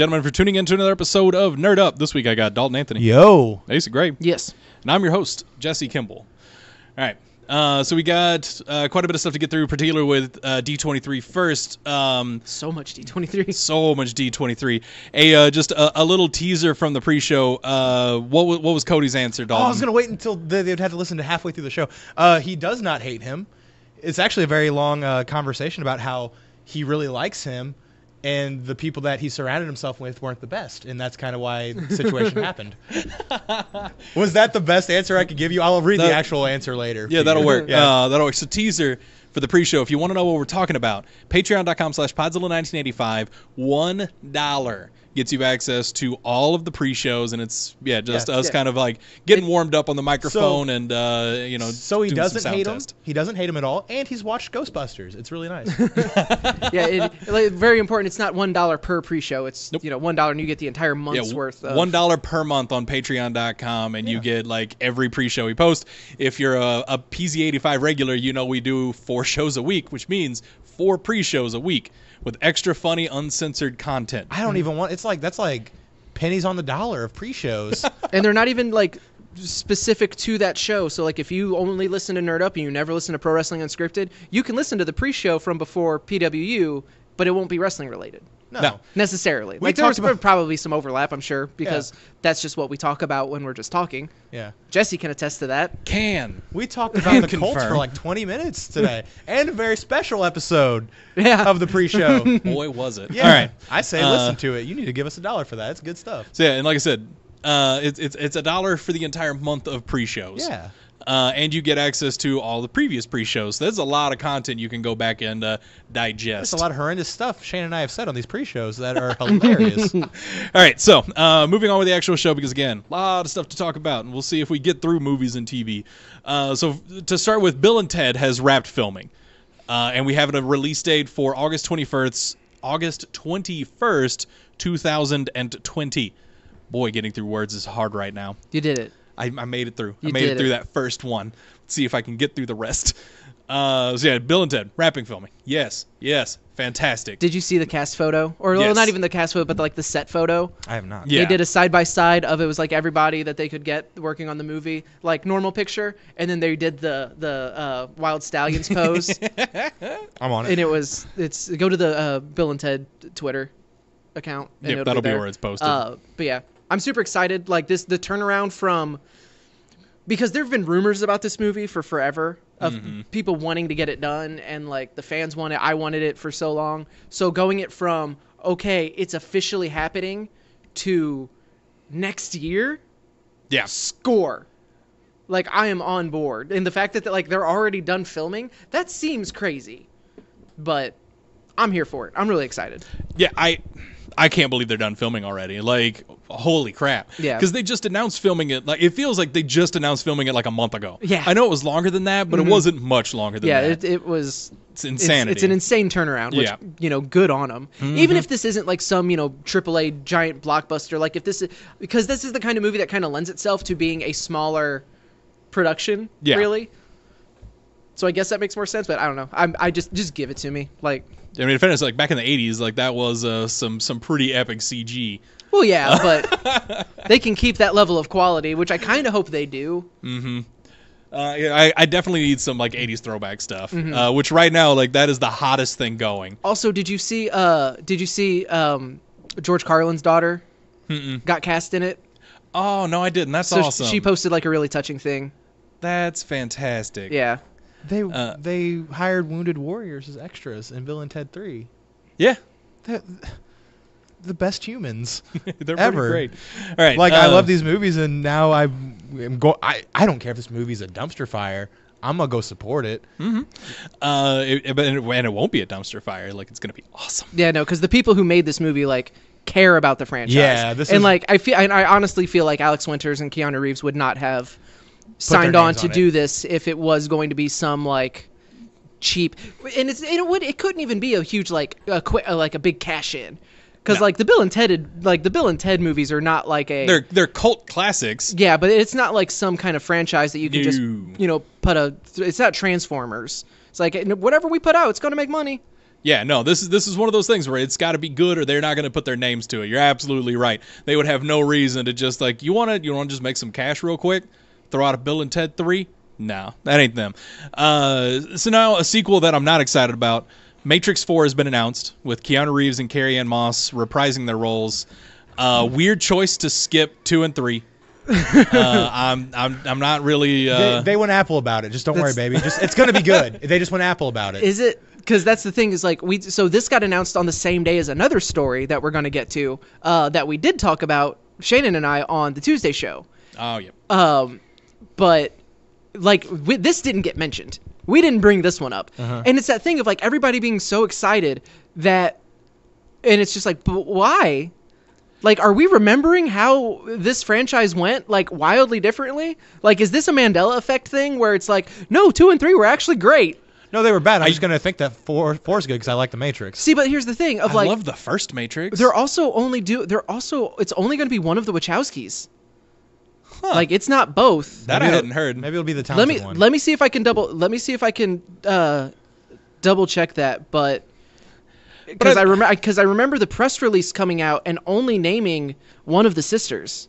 gentlemen, for tuning in to another episode of Nerd Up. This week I got Dalton Anthony, Yo. Asa Gray, Yes. and I'm your host, Jesse Kimball. All right. Uh, so we got uh, quite a bit of stuff to get through, particularly with uh, D23 first. Um, So much D23. so much D23. A uh, just a, a little teaser from the pre-show. Uh, what wa- what was Cody's answer, Oh, Dalton? I was gonna wait until they, they'd have to listen to halfway through the show. Uh, he does not hate him. It's actually a very long uh, conversation about how he really likes him, and the people that he surrounded himself with weren't the best, and that's kind of why the situation happened. Was that the best answer I could give you? I'll read That- the actual answer later. Yeah, that'll you. work. Yeah. Uh, that'll work. So teaser for the pre-show. If you want to know what we're talking about, patreon.com slash podzilla1985. One dollar gets you access to all of the pre-shows, and it's yeah, just Yeah. us Yeah. kind of like getting warmed up on the microphone So- and uh, you know. so he doing doesn't sound hate him. He doesn't hate him at all, and he's watched Ghostbusters. It's really nice. yeah, it, like, very important. It's not one dollar per pre-show. It's Nope. you know one dollar and you get the entire Yeah, month's worth. Of, one dollar per month on Patreon.com, and you get like every pre-show we post. If you're a, a PZ85 regular, you know we do four shows a week, which means four pre-shows a week with extra funny, uncensored content. I don't hmm. even want. It's like that's like pennies on the dollar of pre-shows. and they're not even like specific to that show. So like if you only listen to Nerd Up and you never listen to Pro Wrestling Unscripted, you can listen to the pre-show from before PWU, but it won't be wrestling related. No. No. Necessarily. We like there's talked about- probably some overlap, I'm sure, because that's just what we talk about when we're just talking. Yeah. Jesse can attest to that. Can We talked about the Can Colts for like 20 minutes today, and a very special episode Yeah. of the pre-show. boy was it? Yeah. All right. I say Uh, listen to it. You need to give us a dollar for that. It's good stuff. So yeah, and like I said, uh, it's it's it's a dollar for the entire month of pre-shows. Yeah. Uh, and you get access to all the previous pre-shows. So there's a lot of content you can go back and uh, digest. There's a lot of horrendous stuff Shane and I have said on these pre-shows that are hilarious. All right, so uh, moving on with the actual show because again, a lot of stuff to talk about, and we'll see if we get through movies and TV. Uh, so to start with, Bill and Ted has wrapped filming, uh, and we have a release date for August 21st. August 21st, 2020. Boy, getting through words is hard right now. You did it. I, I made it through. I You made it through it. that first one. Let's see if I can get through the rest. Uh, so yeah, Bill and Ted wrapping filming. Yes, yes, fantastic. Did you see the cast photo? Or well, not even the cast photo, but like the set photo? I have not. Yeah. They did a side by side of it was like everybody that they could get working on the movie, like normal picture, and then they did the the uh, Wild Stallions pose, I'm on it. and it was it's go to the uh, Bill and Ted Twitter account. And that'll be there. where it's posted. Uh, but yeah, I'm super excited. Like this, the turnaround from because there have been rumors about this movie for forever of Mm-hmm. people wanting to get it done, and like the fans want it. I wanted it for so long. So going it from okay, it's officially happening to next year yeah. score. Like I am on board, and the fact that like they're already done filming that seems crazy, but I'm here for it. I'm really excited. Yeah, I I can't believe they're done filming already. Like, holy crap. Yeah. Because they just announced filming it. Like, it feels like they just announced filming it like a month ago. Yeah. I know it was longer than that, but it wasn't much longer than yeah, that. it, it was it's it's, insanity. it's an insane turnaround. Which, Yeah. Mm-hmm. you know, good on them. Even if this isn't like some you know AAA giant blockbuster, like if this is because this is the kind of movie that kind of lends itself to being a smaller production. Yeah. Really. So I guess that makes more sense, but I don't know. I'm, I just just give it to me. Like, I mean, in fairness, like back in the '80s, like that was uh, some some pretty epic CG. Well, yeah, but they can keep that level of quality, which I kind of hope they do. Uh, yeah, I, I definitely need some like '80s throwback stuff. Mm-hmm. Uh, which right now, like that is the hottest thing going. Also, did you see? Uh, did you see um, George Carlin's daughter got cast in it? Oh no, I didn't. That's So awesome. she posted like a really touching thing. That's fantastic. Yeah. They Uh, they hired wounded warriors as extras in Bill and Ted 3. Yeah. They're the best humans. They're Ever. pretty great. All right. like I uh, love these movies, and now I am go. I I don't care if this movie's a dumpster fire. I'm gonna go support it. Mhm. Uh, it, it- but it, and it won't be a dumpster fire. Like it's gonna be awesome. Yeah, no, because the people who made this movie like care about the franchise. Yeah, this and is- like I feel, and I honestly feel like Alex Winters and Keanu Reeves would not have signed on to on do this if it was going to be some like cheap. And it's it would it couldn't even be a huge like a quick uh, like a big cash in. Because No. like the Bill and Ted, like the Bill and Ted movies are not like a They're they're cult classics. yeah, but it's not like some kind of franchise that you can just you know put a. It's not Transformers. It's like whatever we put out, it's going to make money. Yeah, no, this is this is one of those things where it's got to be good, or they're not going to put their names to it. You're absolutely right. They would have no reason to just like you want to you want to just make some cash real quick, throw out a Bill and Ted three. No, that ain't them. Uh, so now a sequel that I'm not excited about. Matrix Four has been announced with Keanu Reeves and Carrie Ann Moss reprising their roles. Uh, weird choice to skip two and three. uh, I'm I'm I'm not really. Uh, they, they went Apple about it. Just don't worry, baby. Just it's gonna be good. they just went Apple about it. Is it? Because that's the thing is like we. So this got announced on the same day as another story that we're going to get to. Uh, that we did talk about Shannon and I on the Tuesday show. oh yeah. Um, but like we, this didn't get mentioned. We didn't bring this one up, uh-huh. and it's that thing of like everybody being so excited that, and it's just like, but why? Like, are we remembering how this franchise went like wildly differently? Like, is this a Mandela effect thing where it's like, no, two and three were actually great. no, they were bad. I'm I- just gonna think that four four's good because I like the Matrix. See, but here's the thing of I like, love the first Matrix. they're also only do they're also it's only going to be one of the Wachowskis. Huh. Like, it's not both. that I hadn't heard. Maybe it'll be the let me one. let me see if I can double let me see if I can uh, double check that, but because I- I, remember because I remember the press release coming out and only naming one of the sisters.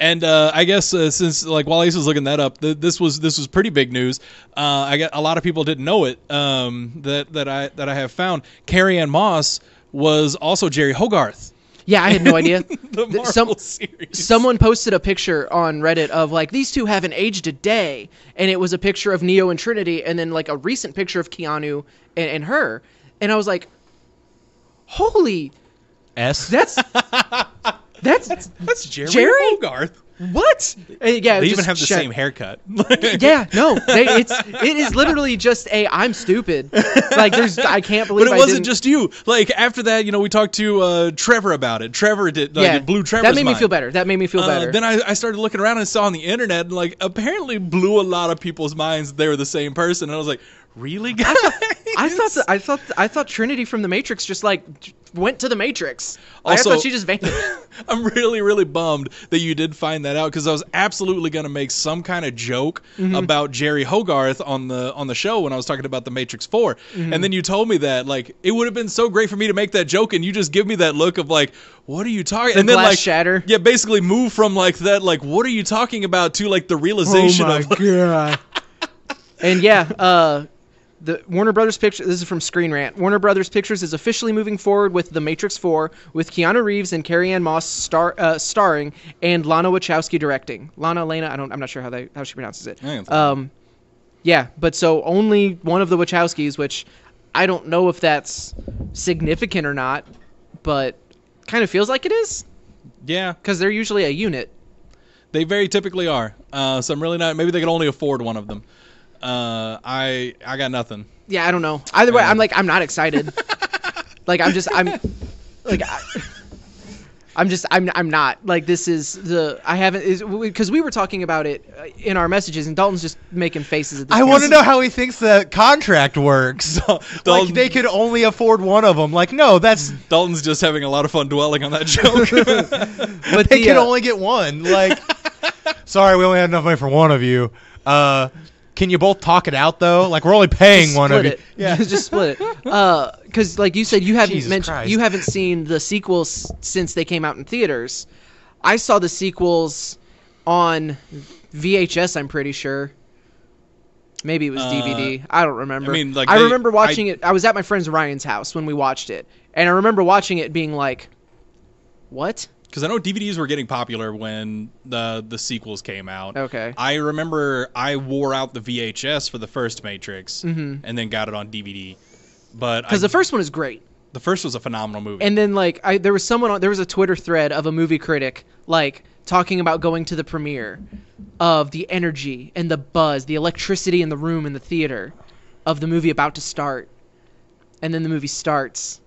And uh, I guess uh, since like while Ace was looking that up, th- this was this was pretty big news. Uh, I get a lot of people didn't know it. Um, that that I that I have found. Carrie Ann Moss was also Jeri Hogarth. Yeah, I had no idea. The Marvel some- series. Someone posted a picture on Reddit of like these two haven't aged a day, and it was a picture of Neo and Trinity, and then like a recent picture of Keanu and, and her, and I was like, "Holy, S. that's that's That's Jeri, Jeri? Hogarth. What?" Yeah, They even have the same haircut. Yeah, no, they, it's it is literally just a I'm stupid. Like there's I can't believe But it I wasn't didn't- just you. Like after that, you know, we talked to uh, Trevor about it. Trevor did. Like, yeah it blew Trevor's that made me mind. feel better. That made me feel Uh, better. then I, I started looking around and saw on the internet, and like apparently blew a lot of people's minds. They were the same person, and I was like, "Really, guys?" I thought that, I thought I thought Trinity from the Matrix just like went to the Matrix. Also- I thought she just vanished. I'm really, really bummed that you did find that out because I was absolutely gonna make some kind of joke Mm-hmm. about Jeri Hogarth on the on the show when I was talking about the Matrix 4 Mm-hmm. and then you told me that like it would have been so great for me to make that joke, and you just give me that look of like, "What are you talking?" The and then like shatter. yeah, basically move from like that like, "What are you talking about?" to like the realization Oh of like, god. and yeah, uh, the Warner Brothers Pictures. This is from Screen Rant. Warner Brothers Pictures is officially moving forward with The Matrix 4, with Keanu Reeves and Carrie Ann Moss star uh, starring, and Lana Wachowski directing. Lana Lena, I don't, I'm not sure how they how she pronounces it. I think it's Um, yeah, but so only one of the Wachowskis, which I don't know if that's significant or not, but kind of feels like it is yeah, because they're usually a unit. They very typically are. Uh, so I'm really not. Maybe they can only afford one of them. Uh, I I got nothing. Yeah, I don't know. Either way, Yeah. I'm like I'm not excited. like I'm just I'm like I, I'm just I'm I'm not like this is the I haven't is because we were talking about it uh, in our messages and Dalton's just making faces at this I want to know how he thinks the contract works. like Dalton- they could only afford one of them. Like no, that's Dalton's just having a lot of fun dwelling on that joke. but they the, could uh, only get one. Like, sorry, we only had enough money for one of you. Uh, can you both talk it out though? Like we're only paying just one of split you. it. Yeah, just split it. Uh, because like you said, you haven't Jesus mentioned Christ. you haven't seen the sequels since they came out in theaters. I saw the sequels on VHS. I'm pretty sure. Maybe it was Uh, DVD. I don't remember. I mean, like, I they- remember watching I- it. I was at my friend's Ryan's house when we watched it, and I remember watching it being like, "What?" Because I know DVDs were getting popular when the the sequels came out. Okay. I remember I wore out the VHS for the first Matrix, Mhm. and then got it on DVD. But Because the first one is great. the first was a phenomenal movie. And then like I there was someone on there was a Twitter thread of a movie critic like talking about going to the premiere of the energy and the buzz, the electricity in the room in the theater of the movie about to start. And then the movie starts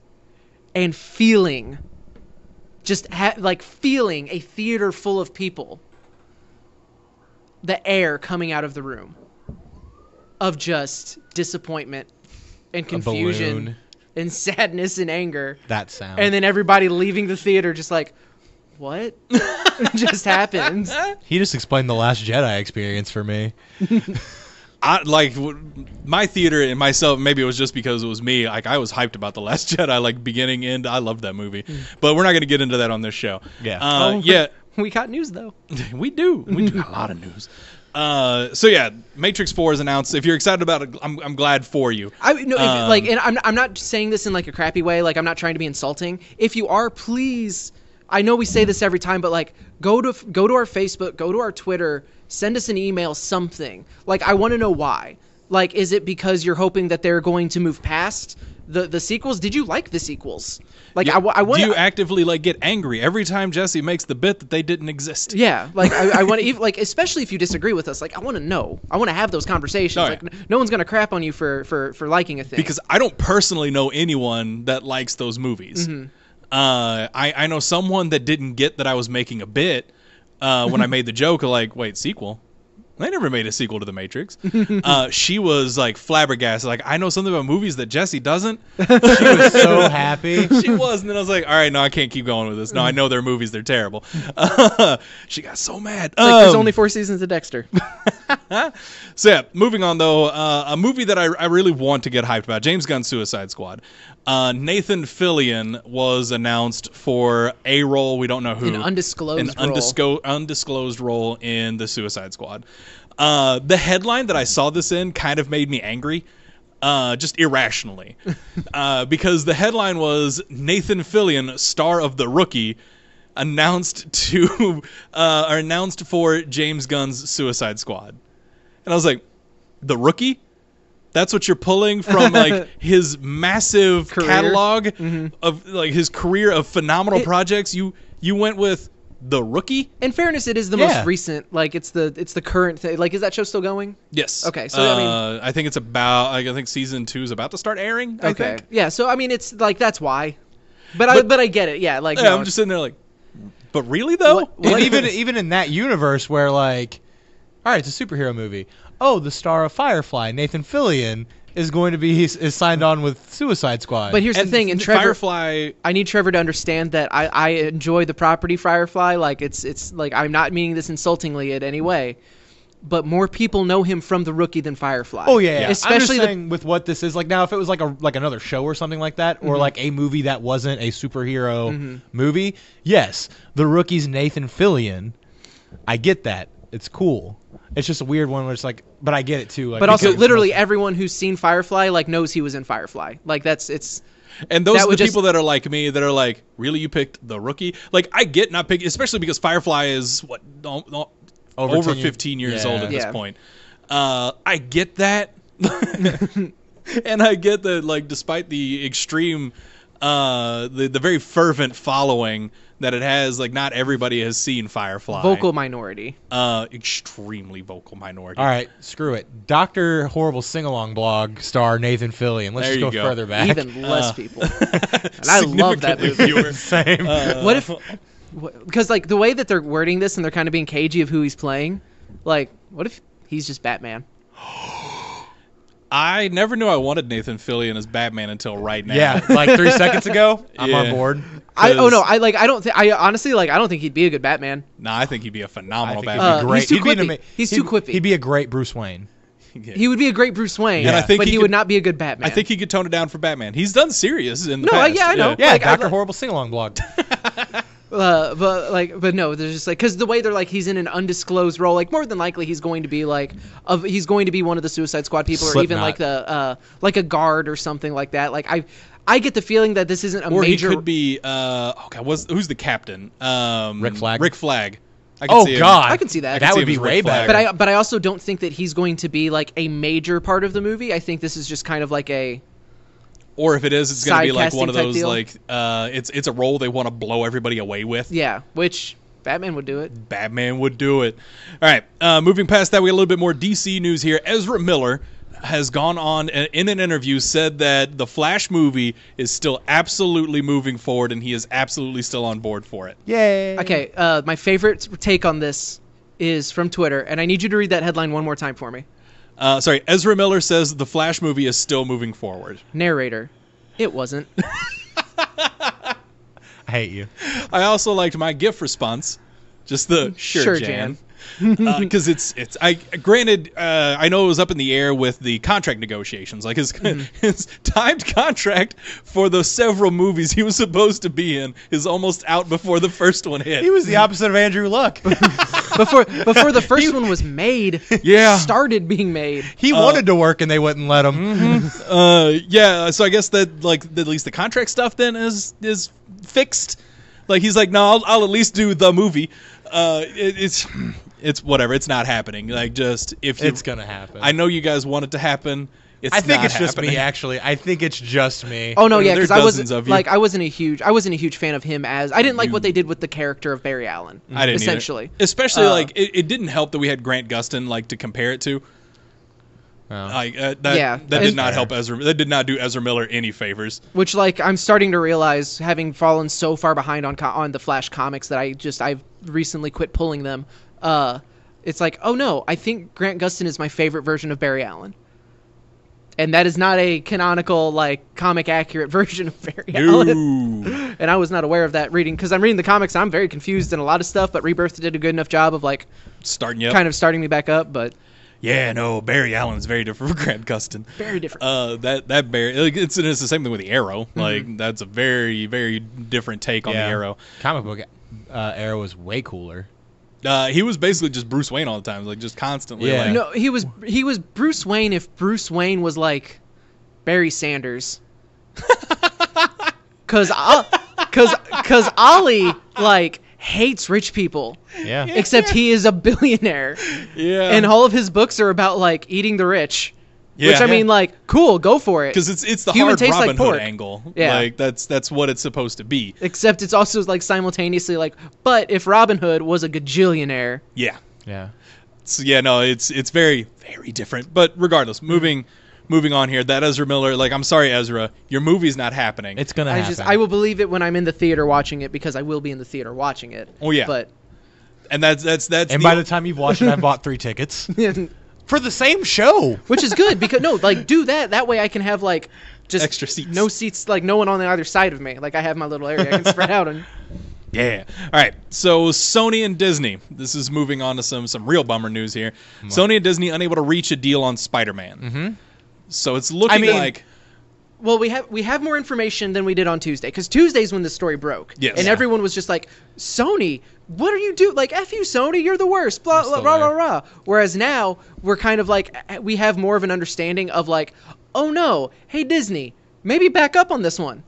and feeling just ha- like feeling a theater full of people. The air coming out of the room. Of just disappointment and confusion and sadness and anger. That sound. and then everybody leaving the theater just like what just happened? He just explained the Last Jedi experience for me. I like my theater and myself. Maybe it was just because it was me. Like I was hyped about the Last Jedi, like beginning end. I loved that movie, but we're not going to get into that on this show. Yeah. uh, Oh. yeah, We got news though. we do. We do got a lot of news. Uh, so yeah, Matrix Four is announced. If you're excited about it, I'm, I'm glad for you. I no, if, Um, like, and I'm I'm not saying this in like a crappy way. Like, I'm not trying to be insulting. If you are, please. I know we say this every time, but like, go to go to our Facebook, go to our Twitter, send us an email, something. Like, I want to know why. Like, is it because you're hoping that they're going to move past the the sequels? Did you like the sequels? Like, I, I want. do you actively like get angry every time Jesse makes the bit that they didn't exist? Yeah, like I, I want to, like especially if you disagree with us. Like I want to know. I want to have those conversations. Oh, yeah. Like no one's gonna crap on you for for for liking a thing. because I don't personally know anyone that likes those movies. Mm-hmm. Uh, I I know someone that didn't get that I was making a bit uh, when I made the joke. Like, wait, sequel? They never made a sequel to The Matrix. uh, she was like flabbergasted. Like, I know something about movies that Jesse doesn't. She was so happy. she was, and then I was like, all right, no, I can't keep going with this. No, I know their movies; they're terrible. she got so mad. like, there's Um, only four seasons of Dexter. so yeah, moving on though, uh, a movie that I, I really want to get hyped about, James Gunn's Suicide Squad. Uh, Nathan Fillion was announced for a role we don't know who, An undisclosed an role. undisco- undisclosed role in the Suicide Squad. Uh, the headline that I saw this in kind of made me angry. Uh, just irrationally, uh, because the headline was Nathan Fillion, star of The Rookie, announced to uh, or announced for James Gunn's Suicide Squad. And I was like, the rookie? That's what you're pulling from like his massive Career. catalog of like his career of phenomenal It- projects. You you went with the rookie? In fairness, it is the Yeah. most recent. Like it's the it's the current thing. Like is that show still going? Yes. Okay, so, I mean- uh, I think it's about like, I think season two is about to start airing. I Okay. think. Yeah. So I mean, it's like that's why. But, I But- but I get it. Yeah. Like Yeah, no, I'm just sitting there like, but really though? What- and even even in that universe where like, all right, it's a superhero movie. Oh, the star of Firefly, Nathan Fillion, is going to be he's, is signed on with Suicide Squad. But here's And the thing, and Trevor, Firefly I need Trevor to understand that I, I enjoy the property Firefly. Like it's it's like I'm not meaning this insultingly in any way, but more people know him from the rookie than Firefly. Oh yeah, yeah. I'm especially just the with what this is like now. If it was like a like another show or something like that, Mm-hmm. or like a movie that wasn't a superhero movie, yes, the rookie's Nathan Fillion. I get that. It's cool. It's just a weird one where it's like, but I get it too. Like, but also because- literally everyone who's seen Firefly like knows he was in Firefly. Like that's it's And those That are the would just- people that are like me that are like, really, you picked the rookie? Like, I get not picking, especially because Firefly is what no, no, Over over, 10 years- 15 years Yeah. old at Yeah. this point. Uh, I get that, and I get that. Like, despite the extreme, uh, the the very fervent following that it has, like, not everybody has seen Firefly. vocal minority. uh, extremely vocal minority. All right, screw it. Doctor Horrible sing along blog star Nathan Fillion. Let's There just go, go. further back. Even less Uh, people. And I love that Significantly movie. fewer. Same. Uh, What if because like the way that they're wording this and they're kind of being cagey of who he's playing, like what if he's just Batman? I never knew I wanted Nathan Fillion as Batman until right now. yeah, like three seconds ago, I'm on board. I oh no, 'Cause- I like I don't think I honestly like I don't think he'd be a good Batman. Nah, I think he'd be a phenomenal think he'd Batman. Uh, be great. he's too He'd be an quippy. ama- He's he'd- too quippy. He'd be a great Bruce Wayne. He would be a great Bruce Wayne, And I think but he he, could- would not be a good Batman. I think he could tone it down for Batman. He's done serious in the No, I- past. yeah, I know. Yeah, Like, I Doctor li- Horrible sing along blog. uh, but like, but no, there's just like because the way they're like he's in an undisclosed role. Like more than likely he's going to be like of he's going to be one of the Suicide Squad people, or even like the uh like a guard or something like that. Like I, I get the feeling that this isn't a Or major. he could be. Uh, oh God, what's who's the captain? Um, Rick Flag? Rick Flag. I can Oh see him. God, I can see that. I can That see would be as Rick way Flag. better. but I but I also don't think that he's going to be like a major part of the movie. I think this is just kind of like a Or if it is, it's going to be like one of those deal. like uh, it's it's a role they want to blow everybody away with. yeah, which Batman would do it. Batman would do it. All right, uh, moving past that, we got a little bit more DC news here. Ezra Miller has gone on in an interview said that the Flash movie is still absolutely moving forward and he is absolutely still on board for it. Yay. Okay, uh, my favorite take on this is from Twitter, and I need you to read that headline one more time for me. Uh, sorry, Ezra Miller says the Flash movie is still moving forward. Narrator, it wasn't. I hate you. I also liked my GIF response, just the sure, Sure, Jan. Jan. Because it's it's I granted uh, I know it was up in the air with the contract negotiations like his his timed contract for the several movies he was supposed to be in is almost out before the first one hit. He was the opposite of Andrew Luck. before before the first one was made. Yeah. started being made. he wanted to work and they wouldn't let him. uh yeah so I guess that like at least the contract stuff then is is fixed. Like he's like no I'll, I'll at least do the movie. Uh it, it's it's whatever it's not happening. Like just if you It's gonna happen. I know you guys want it to happen. It's I think not it's just me. Actually, I think it's just me. Oh no, yeah, there because I wasn't of you. like I wasn't a huge I wasn't a huge fan of him as I didn't like what they did with the character of Barry Allen. I didn't either. essentially. Especially Uh, like it, it didn't help that we had Grant Gustin like to compare it to. Oh. Like uh, that Yeah, that did and- not help Ezra. That did not do Ezra Miller any favors. Which like I'm starting to realize, having fallen so far behind on co- on the Flash comics that I just I've recently quit pulling them. Uh, it's like oh no, I think Grant Gustin is my favorite version of Barry Allen. And that is not a canonical, like comic accurate version of Barry Allen. And I was not aware of that reading because I'm reading the comics. I'm very confused in a lot of stuff, but Rebirth did a good enough job of like Starting you up. kind of starting me back up. But Yeah, no, Barry Allen is very different from Grant Gustin. very different. Uh, that that Barry, it's it's the same thing with the Arrow. Mm-hmm. Like that's a very very different take on Yeah. the Arrow. Comic book uh, Arrow was way cooler. Uh, he was basically just Bruce Wayne all the time, like just constantly. Yeah. like- No, he was he was Bruce Wayne if Bruce Wayne was like Barry Sanders. Cause, uh, cause, cause Ollie like hates rich people, Yeah. except he is a billionaire, yeah, and all of his books are about like eating the rich. Yeah. Which I mean, like, cool, go for it. because it's it's the Human hard tastes like Robin Hood pork. angle. Yeah. like that's that's what it's supposed to be. Except it's also like simultaneously like, but if Robin Hood was a gajillionaire, Yeah. Yeah. So yeah, no, it's it's very very different. But regardless, moving moving on here, that Ezra Miller, like I'm sorry Ezra, your movie's not happening. It's gonna I happen. just I will believe it when I'm in the theater watching it because I will be in the theater watching it. Oh, yeah. but and that's that's that's and the, by the time you've watched it, I've bought three tickets for the same show. which is good because no, like do that. That way I can have like just Extra seats. no seats, like no one on the other side of me. Like I have my little area I can spread out and Yeah. All right. So Sony and Disney. This is moving on to some some real bummer news here. Sony and Disney unable to reach a deal on Spider-Man. Mm-hmm. So it's looking mean- like Well, we have we have more information than we did on Tuesday because Tuesday's when the story broke. Yes. And Yeah. everyone was just like, Sony, what are you doing? Like, f you, Sony, you're the worst. Blah blah rah there. rah. Whereas now we're kind of like eh, we have more of an understanding of like, oh no, hey Disney, maybe back up on this one.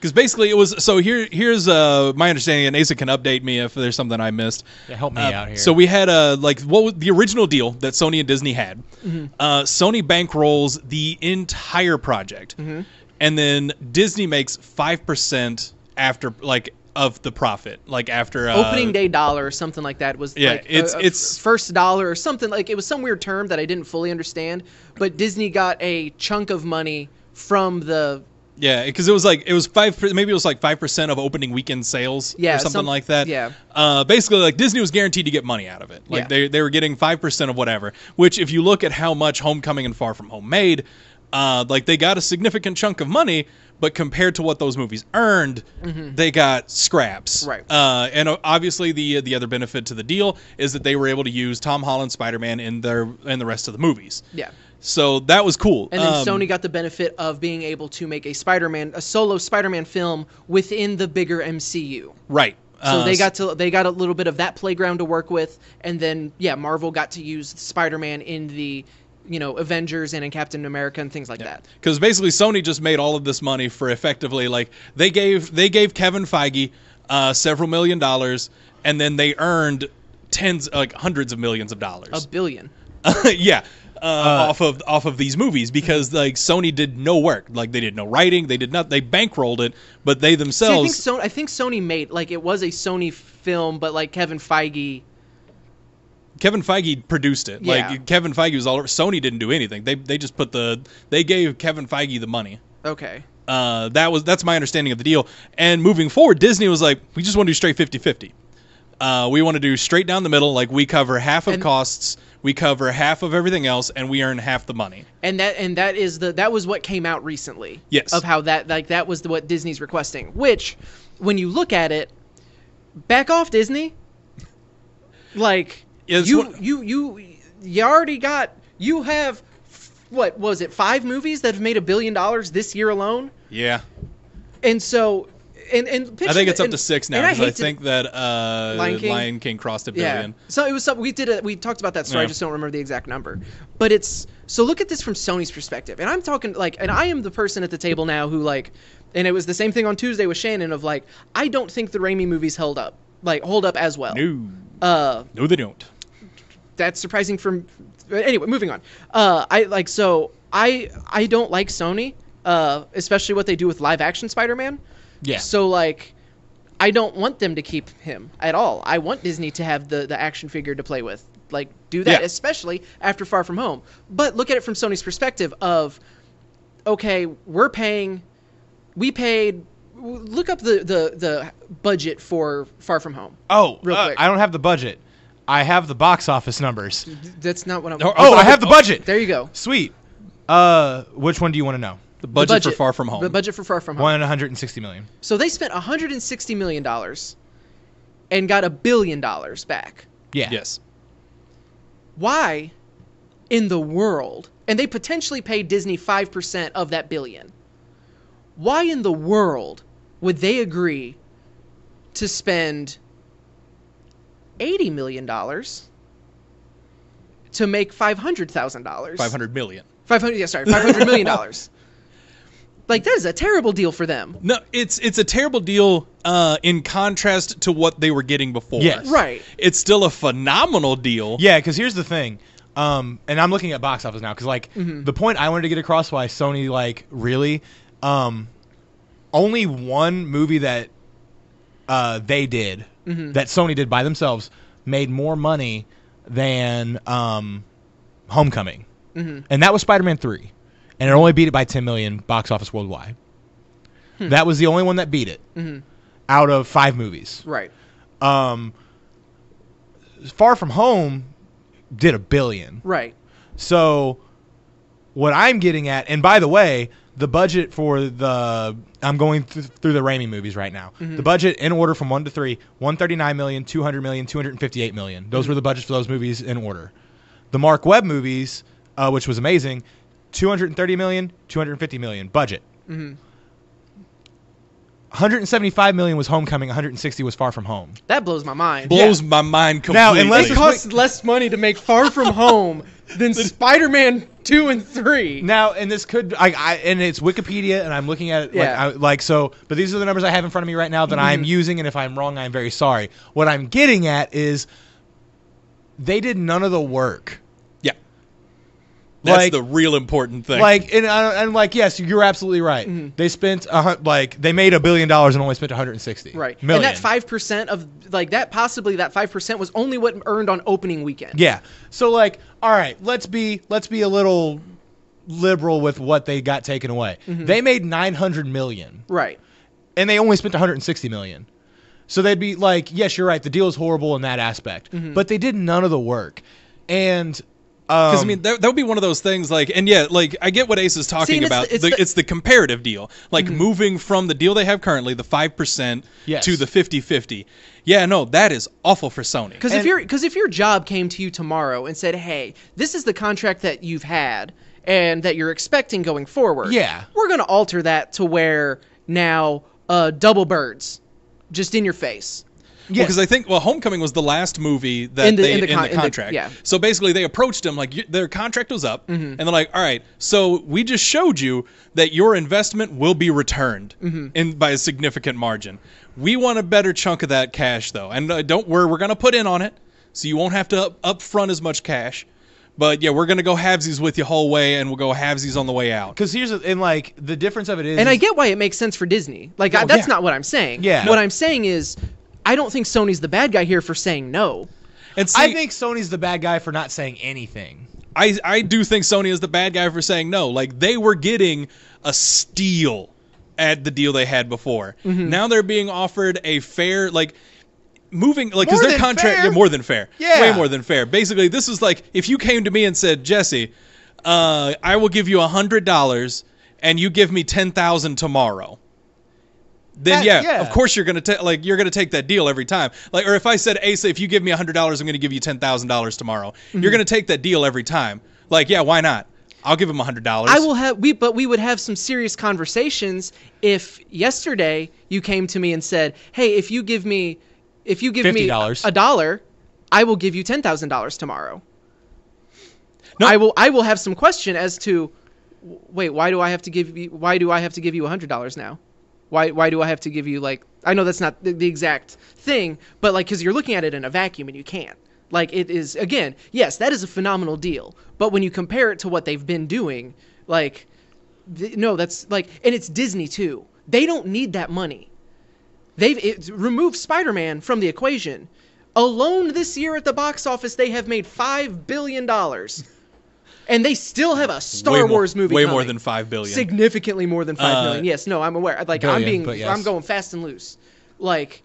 Because basically it was so here here's uh my understanding and Asa can update me if there's something I missed. Yeah, help me Uh, out here. So we had a like what was the original deal that Sony and Disney had. Mm-hmm. Uh, Sony bankrolls the entire project, Mm-hmm. and then Disney makes five percent after like of the profit, like after uh, Opening day dollar or something like that was Yeah, like it's- a- a it's- first dollar or something like it was some weird term that I didn't fully understand. But Disney got a chunk of money from the Yeah, because it was like it was five. Maybe it was like five percent of opening weekend sales, Yeah, or something some- like that. yeah. Uh, basically, like Disney was guaranteed to get money out of it. Like Yeah. they they were getting five percent of whatever. Which, if you look at how much Homecoming and Far From Home made, uh, like they got a significant chunk of money, but compared to what those movies earned, they got scraps. Mm-hmm. Right. Uh, and uh, obviously, the the other benefit to the deal is that they were able to use Tom Holland Spider Man in their in the rest of the movies. yeah. So that was cool. And then Um, Sony got the benefit of being able to make a Spider-Man, a solo Spider-Man film within the bigger MCU. right. So Uh, they got to they got a little bit of that playground to work with, and then yeah, Marvel got to use Spider-Man in the, you know, Avengers and in Captain America and things like that. because basically Sony just made all of this money for effectively like they gave they gave Kevin Feige uh, several million dollars, and then they earned tens like hundreds of millions of dollars. A billion. yeah. Uh, off of off of these movies because like Sony did no work like they did no writing they did not they bankrolled it but they See, I themselves think so. I think Sony made like it was a Sony film, but like Kevin Feige. Kevin Feige produced it Yeah. like Kevin Feige was all over Sony didn't do anything they they just put the they gave Kevin Feige the money Okay. Uh, that was that's my understanding of the deal. And moving forward, Disney was like, we just want to do straight 50-50. Uh, we want to do straight down the middle, like we cover half of And- costs, we cover half of everything else, and we earn half the money. and that and that is the that was what came out recently. Yes. Of how that like that was the, what Disney's requesting. Which, when you look at it, back off Disney. Like Yeah, you what- you you you already got you have what was it five movies that have made a billion dollars this year alone, Yeah. and so and and I think it's up and- to six now and I I, think that uh, Lion Lion, King? King? crossed a billion. Yeah. So it was something we did. A, we talked about that story. I just don't remember the exact number. But it's so look at this from Sony's perspective, and I'm talking like, and I am the person at the table now who like, and it was the same thing on Tuesday with Shannon of like, I don't think the Raimi movies held up, like hold up as well. No, Uh, no, they don't. that's surprising from anyway moving on uh i like so i i don't like sony uh especially what they do with live action spider-man Yeah. so like i don't want them to keep him at all i want disney to have the the action figure to play with like do that Yeah. especially after far from home but look at it from sony's perspective of okay we're paying we paid look up the the the budget for far from home Oh, Real uh, quick. I don't have the budget. I have the box office numbers. that's not what i'm Oh, Oh, I have the budget. there you go Sweet. Uh, which one do you want to know? The The budget, for Far From Home. The budget for Far From Home. One and 160 million. So they spent 160 million dollars and got a billion dollars back. Yeah. Yes. Why in the world? And they potentially paid Disney 5% of that billion. Why in the world would they agree to spend 80 million dollars to make $500,000? Five hundred million. 500 yeah, sorry, 500 million dollars. like that is a terrible deal for them. No, it's it's a terrible deal uh, in contrast to what they were getting before. Yes. Right. It's still a phenomenal deal. Yeah, because here's the thing. Um, and I'm looking at box office now because like Mm-hmm. the point I wanted to get across why Sony like really, um, only one movie that uh, they did Mm-hmm. that Sony did by themselves made more money than um, Homecoming, Mm-hmm. and that was Spider-Man Three, and it only beat it by 10 million box office worldwide. Hmm. That was the only one that beat it Mm-hmm. out of five movies. Right. Um, Far From Home did a billion. Right. So what I'm getting at, and by the way, the budget for the I'm going th- through the Raimi movies right now. The budget in order from 1 to 3, 139 million, 200 million, 258 million. Those were the budgets for those movies in order. The Marc Webb movies, uh, which was amazing, 230 million, 250 million budget. 175 million was Homecoming, 160 was Far From Home. That blows my mind. Blows my mind Now, completely. unless It costs less money to make Far From Home than Spider-Man 2 and 3. Now, and this could, I, I, and it's Wikipedia, and I'm looking at it, like, Yeah. I, like, so, but these are the numbers I have in front of me right now that I'm using, and if I'm wrong, I'm very sorry. What I'm getting at is they did none of the work. Yeah. That's like- the real important thing. Like, and, uh, and like, yes, you're absolutely right. They spent, a, hun- like, they made a billion dollars and only spent 160 Right. million. And that 5% of, like, that possibly that 5% was only what earned on opening weekend. Yeah. So like, all right, let's be let's be a little liberal with what they got taken away. They made 900 million. Right. and they only spent 160 million. So they'd be like, yes, you're right. The deal is horrible in that aspect, Mm-hmm. but they did none of the work. And Because um, I mean, that, that would be one of those things. Like, and yeah, like I get what Ace is talking and it's about. the- it's the, the- Mm-hmm. it's the comparative deal, like moving from the deal they have currently, the five percent, Yes. to the 50-50. Yeah, no, that is awful for Sony. Because if your because if your job came to you tomorrow and said, "Hey, this is the contract that you've had and that you're expecting going forward," Yeah. we're going to alter that to where now uh, double birds, just in your face. Yes. because I think well, Homecoming was the last movie that In the- they in in the the, con- in the- contract. yeah. So basically, they approached him like their contract was up, Mm-hmm. and they're like, "All right, so we just showed you that your investment will be returned Mm-hmm. in by a significant margin. We want a better chunk of that cash, though, and uh, don't worry, we're gonna put in on it, so you won't have to up, up front as much cash." But yeah, we're gonna go halvesies with you whole way, and we'll go halvesies on the way out. because here's a, and like the difference of it is, And I get why it makes sense for Disney. Like I, Oh, that's yeah. not what I'm saying. Yeah. What I'm saying is, I don't think Sony's the bad guy here for saying no. And see, I think Sony's the bad guy for not saying anything. I I do think Sony is the bad guy for saying no. Like they were getting a steal at the deal they had before. Mm-hmm. Now they're being offered a fair like moving like because their contract yeah, more than fair. Yeah. Way more than fair. Basically, this is like if you came to me and said, Jesse, uh, I will give you a hundred dollars and you give me ten thousand tomorrow. Then That- yeah, yeah. of course you're gonna take like you're gonna take that deal every time. Like, or if I said, Asa, if you give me hundred dollars, I'm gonna give you ten thousand dollars tomorrow. Mm-hmm. You're gonna take that deal every time. Like, yeah, why not? I'll give him hundred dollars. I will have we but we would have some serious conversations if yesterday you came to me and said, "Hey, if you give me if you give me $50. a dollar, I will give you $10,000 tomorrow." No. I will I will have some question as to wait, why do I have to give you why do I have to give you $100 now? Why why do I have to give you like I know that's not the, the exact thing, but like cuz you're looking at it in a vacuum and you can't. Like it is again, yes, that is a phenomenal deal, but when you compare it to what they've been doing, like th- no, that's like and it's Disney too. They don't need that money. They've removed Spider-Man from the equation. Alone this year at the box office, they have made five billion dollars, and they still have a Star way more, Wars movie. way coming. more than five billion. significantly more than five Uh, million. Yes, no, I'm aware. Like I'm being, yes. I'm going fast and loose. Like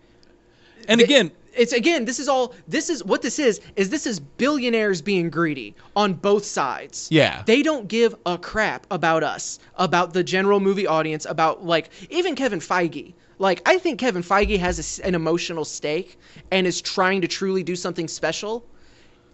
and again, it's again, this is all. This is what this is. Is this is billionaires being greedy on both sides. Yeah. They don't give a crap about us, about the general movie audience, about like even Kevin Feige. Like I think Kevin Feige has a an emotional stake and is trying to truly do something special,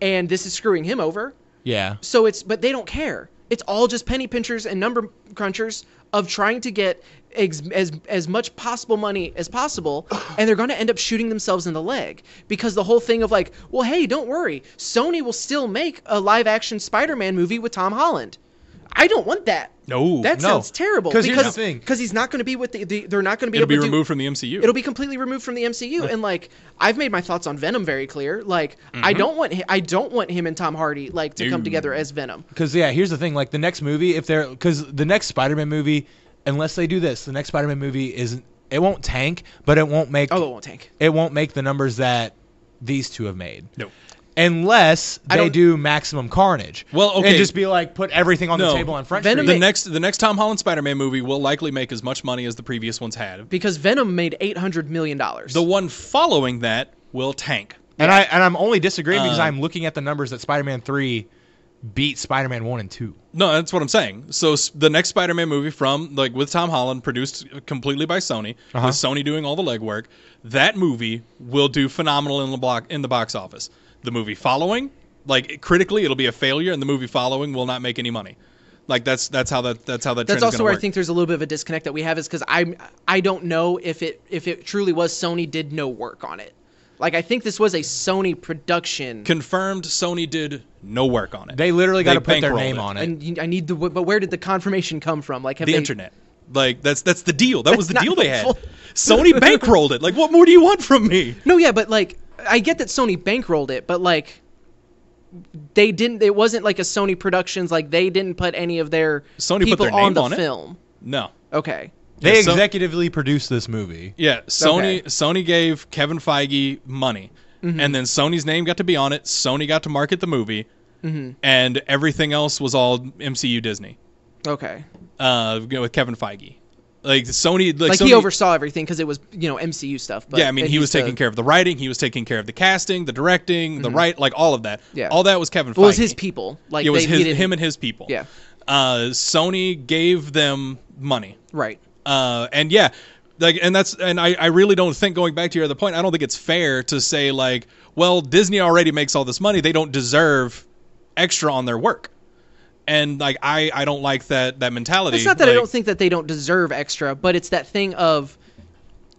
and this is screwing him over. Yeah. So it's but they don't care. It's all just penny pinchers and number crunchers of trying to get ex, as as much possible money as possible, and they're going to end up shooting themselves in the leg because the whole thing of like, well, hey, don't worry, Sony will still make a live action Spider-Man movie with Tom Holland. I don't want that. No. that No. sounds terrible because the thing. because he's not going to be with the, the they're not going to be it'll able be to do- removed from the MCU. It'll be completely removed from the MCU, and like I've made my thoughts on Venom very clear. Like I mm-hmm. don't want I don't want him and Tom Hardy like to come together as Venom. Because yeah, here's the thing: like the next movie, if they're because the next Spider-Man movie, unless they do this, the next Spider-Man movie isn't. It won't tank, but it won't make. Oh, it won't tank. It won't make the numbers that these two have made, no. Unless I they don't- Maximum Carnage. Well, okay. and just be like put everything on No. the table on Front Venom Street. The next the next Tom Holland Spider-Man movie will likely make as much money as the previous ones had. because Venom made eight hundred million dollars. The one following that will tank. and I and I'm only disagreeing because Uh, I'm looking at the numbers that Spider-Man three beat Spider-Man one and two. No, that's what I'm saying. So the next Spider-Man movie from like with Tom Holland, produced completely by Sony, Uh-huh. with Sony doing all the legwork, that movie will do phenomenal in the block in the box office. The movie following, like critically, it'll be a failure, and the movie following will not make any money. Like that's that's how that that's how that. That's also where work. I think there's a little bit of a disconnect that we have is because I'm I don't know if it if it truly was Sony did no work on it. Like I think this was a Sony production, confirmed. Sony did no work on it. They literally got to put their name it. on it. and you- I need the but where did the confirmation come from? Like have the they, internet. Like that's that's the deal. That was the deal not they had. Sony bankrolled it. Like what more do you want from me? No, yeah, but like I get that Sony bankrolled it, but like they didn't. It wasn't like a Sony Productions. Like they didn't put any of their Sony put people their on name the on it? film. No. Okay. they Yeah, so- executively produced this movie. Yeah, Sony Okay. Sony gave Kevin Feige money, Mm-hmm. and then Sony's name got to be on it. Sony got to market the movie, Mm-hmm. and everything else was all MCU Disney. Okay. Uh, you know, with Kevin Feige, like Sony, like, Like Sony, he oversaw everything because it was you know MCU stuff. But yeah, I mean, he was taking care of the writing, he was taking care of the casting, the directing, the right, like all of that. Mm-hmm. Yeah. all that was Kevin. Well, it was his people. Like It was they, his, him and his people. Yeah. Uh, Sony gave them money. Right. Uh, and yeah, like, and that's, and I, I really don't think going back to your other point, I don't think it's fair to say like, well, Disney already makes all this money, they don't deserve extra on their work. And like, I, I don't like that that mentality. It's not that I don't think that they don't deserve extra, but it's that thing of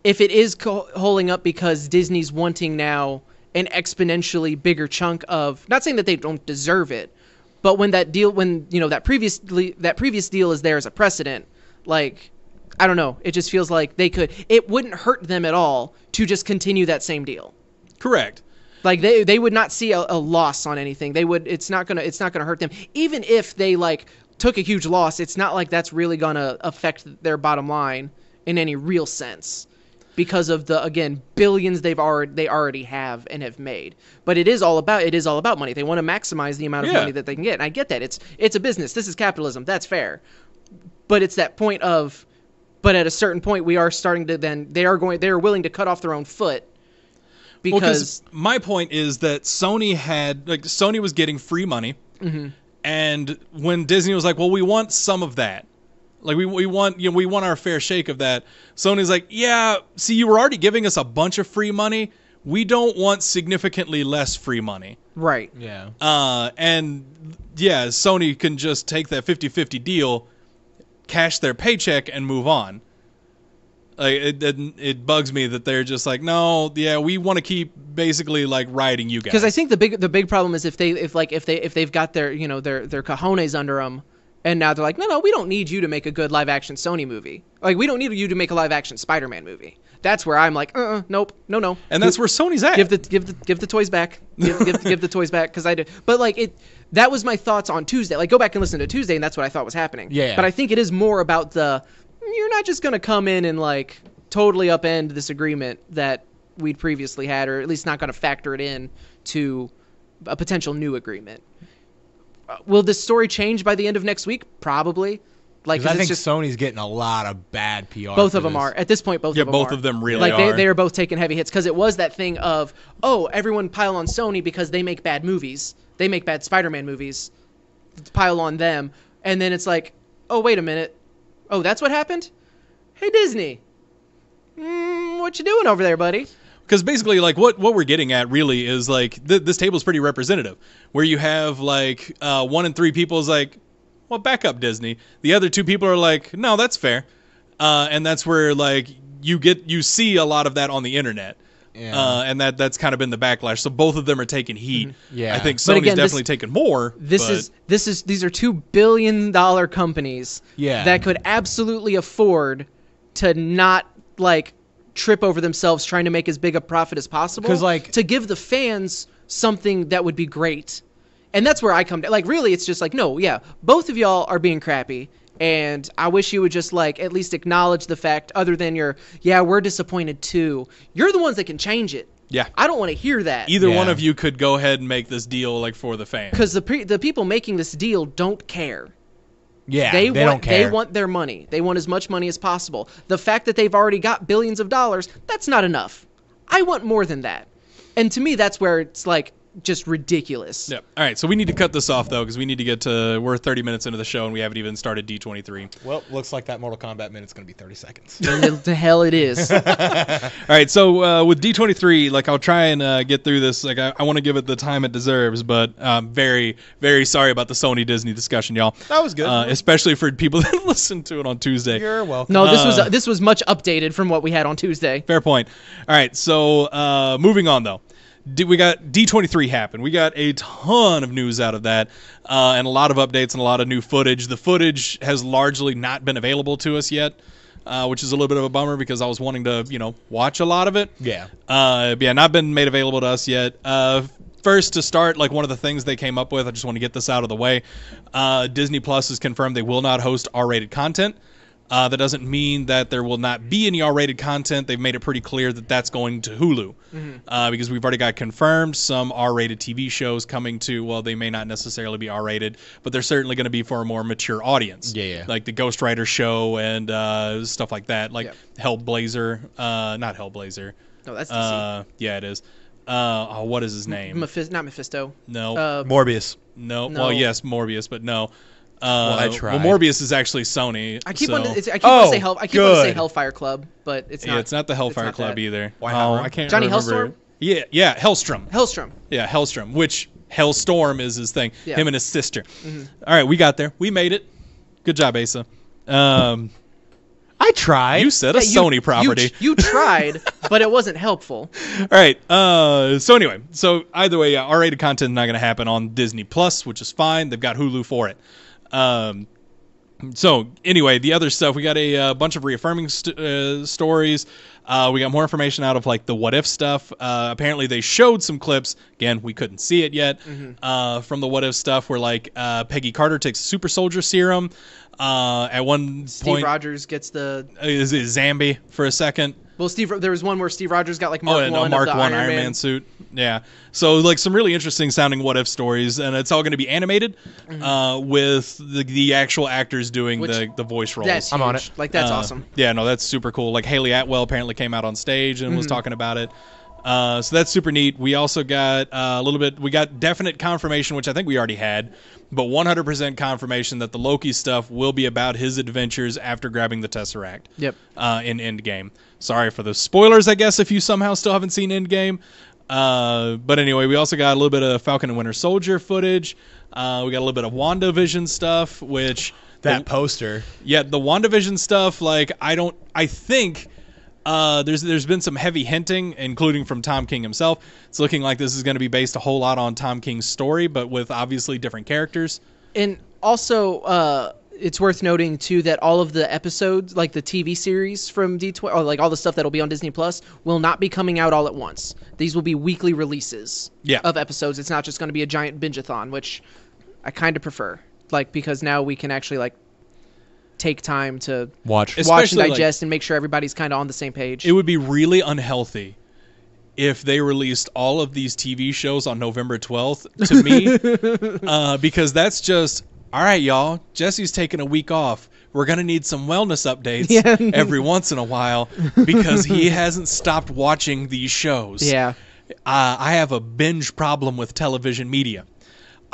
if it is co- holding up because Disney's wanting now an exponentially bigger chunk of not saying that they don't deserve it, but when that deal when you know that previously that previous deal is there as a precedent, like I don't know, it just feels like they could it wouldn't hurt them at all to just continue that same deal. correct. Like they they would not see a, a loss on anything. They would it's not gonna it's not gonna hurt them. Even if they like took a huge loss, it's not like that's really gonna affect their bottom line in any real sense. Because of the again billions they've already they already have and have made, but it is all about it is all about money. They want to maximize the amount of Yeah. money that they can get, and I get that. It's it's a business. This is capitalism. That's fair, but it's that point of, but at a certain point we are starting to then they are going they are willing to cut off their own foot Well, because my point is that Sony had like Sony was getting free money, Mm-hmm. and when Disney was like, "Well, we want some of that," Like we we want you know we want our fair shake of that. Sony's like, yeah, see, you were already giving us a bunch of free money. We don't want significantly less free money. Right. Yeah. Uh, and yeah, Sony can just take that 50-50 deal, cash their paycheck, and move on. Like it, it, it bugs me that they're just like, no, yeah, we want to keep basically like riding you guys. Because I think the big the big problem is if they if like if they if they've got their you know their their cojones under them, and now they're like, no no, we don't need you to make a good live action Sony movie. Like we don't need you to make a live action Spider Man movie. That's where I'm like, uh, uh nope, no no. and that's where Sony's at. give the give the give the toys back. Give give, give the toys back because I did. But like it, that was my thoughts on Tuesday. Like go back and listen to Tuesday, and that's what I thought was happening. Yeah. But I think it is more about the you're not just gonna come in and like totally upend this agreement that we'd previously had, or at least not gonna factor it in to a potential new agreement. Uh, will this story change by the end of next week? Probably. Like 'Cause I think just Sony's getting a lot of bad PR. both for of them this. are at this point. Both Yeah, of them both are. of them really like are. they they are both taking heavy hits because it was that thing of oh everyone pile on Sony because they make bad movies. They make bad Spider-Man movies. Pile on them, and then it's like oh wait a minute, oh that's what happened. Hey Disney, mm, what you doing over there, buddy? because basically like what what we're getting at really is like th- this table is pretty representative where you have like uh, one in three people is like well back up disney the other two people are like no that's fair uh, and that's where like you get you see a lot of that on the internet Yeah. uh, and that that's kind of been the backlash so both of them are taking heat Yeah. i think sony's again, this- definitely taking more This but- is this is these are two billion dollar companies Yeah. that could absolutely afford to not like trip over themselves trying to make as big a profit as possible. Because like- to give the fans something that would be great. And that's where I come to like really it's just like no, yeah, both of y'all are being crappy and I wish you would just like at least acknowledge the fact other than your yeah, we're disappointed too. You're the ones that can change it. yeah I don't want to hear that. either Yeah. one of you could go ahead and make this deal like for the fans because the pre- the people making this deal don't care. yeah. they, They, want don't care. they want their money. They want as much money as possible. The fact that they've already got billions of dollars, that's not enough. I want more than that. And to me that's where it's like just ridiculous. yeah all right so we need to cut this off though because we need to get to we're 30 minutes into the show and we haven't even started d23 Well, looks like that Mortal Kombat minute's gonna be 30 seconds. The, the hell it is. All right, so uh, with D23, like I'll try and uh, get through this. Like I, I want to give it the time it deserves, but I'm very, very sorry about the Sony Disney discussion, y'all. That was good. Uh, especially for people that listened to it on Tuesday. You're welcome. No, this was Uh, this was much updated from what we had on Tuesday. Fair point. All right, so uh, moving on though. D- we got D23 happen. We got a ton of news out of that, uh, and a lot of updates and a lot of new footage. The footage has largely not been available to us yet, uh, which is a little bit of a bummer because I was wanting to, you know, watch a lot of it. Yeah. Uh, yeah, not been made available to us yet. Uh, first to start, like one of the things they came up with, I just want to get this out of the way. Uh, Disney Plus has confirmed they will not host R-rated content. Uh, that doesn't mean that there will not be any R-rated content. They've made it pretty clear that that's going to Hulu, uh, because we've already got confirmed some R-rated TV shows coming to. Well, they may not necessarily be R-rated, but they're certainly going to be for a more mature audience. Yeah, yeah. Like the Ghost Rider show and uh, stuff like that, like Yep. Hellblazer, uh, not Hellblazer. No, that's DC. Uh, yeah, it is. Uh, oh, what is his name? Mephis- not Mephisto. no, Uh, Morbius. no, no. Well, yes, Morbius, but no. Uh, I tried. Well, Morbius is actually Sony. I keep so- wanting. It's, I keep wanting to Oh, say Hell. I keep wanting to say. Hellfire Club, but it's yeah, not. it's not the Hellfire not Club that. either. Why oh. I can't Johnny remember. Hellstorm? Yeah, yeah, Hellstrom. Hellstrom. Yeah, Hellstrom, which Hellstorm is his thing. Yeah. Mm-hmm. Him and his sister. All right, we got there. We made it. Good job, Asa. Um, I tried. you said a Yeah, you- Sony you- property. You, tried, but it wasn't helpful. All right. Uh, so anyway, so either way, yeah, R-rated content is not going to happen on Disney Plus, which is fine. They've got Hulu for it. Um, so anyway, the other stuff we got a, uh bunch of reaffirming st- uh, stories. Uh, we got more information out of like the what if stuff. Uh, apparently, they showed some clips. Again, we couldn't see it yet uh, from the what if stuff, where like uh, Peggy Carter takes super soldier serum. Uh, at one Steve point, Rogers gets the. is it Zambi for a second? Well, Steve. There was one where Steve Rogers got like Mark oh, and One a Mark of the One Iron, Man. suit. Yeah. So like some really interesting sounding what if stories, and it's all going to be animated uh, with the, the actual actors doing Mm-hmm. Which- the, the voice roles. That's I'm on it. Like that's Uh, awesome. Yeah, no, that's super cool. Like Hayley Atwell apparently came out on stage and Mm-hmm. was talking about it. Uh, so that's super neat. We also got uh, a little bit. We got definite confirmation, which I think we already had, but 100% confirmation that the Loki stuff will be about his adventures after grabbing the Tesseract. Yep. Uh, in Endgame. Sorry for the spoilers, I guess, if you somehow still haven't seen Endgame. Uh, but anyway, we also got a little bit of Falcon and Winter Soldier footage. Uh, we got a little bit of WandaVision stuff, which That poster. yeah, the WandaVision stuff, like I don't I think uh, there's there's been some heavy hinting, including from Tom King himself. It's looking like this is going to be based a whole lot on Tom King's story, but with obviously different characters. And also, uh, it's worth noting too that all of the episodes, like the TV series from D12, or like all the stuff that'll be on Disney Plus, will not be coming out all at once. These will be weekly releases Yeah. of episodes. It's not just going to be a giant binge-a-thon, which I kind of prefer. Like because now we can actually like take time to Watch. It's- watch Especially, and like- digest and make sure everybody's kind of on the same page. It would be really unhealthy if they released all of these TV shows on November 12th to me, uh, because that's just all right, y'all. Jesse's taking a week off. We're gonna need some wellness updates Yeah. every once in a while because he hasn't stopped watching these shows. yeah. uh, I have a binge problem with television media.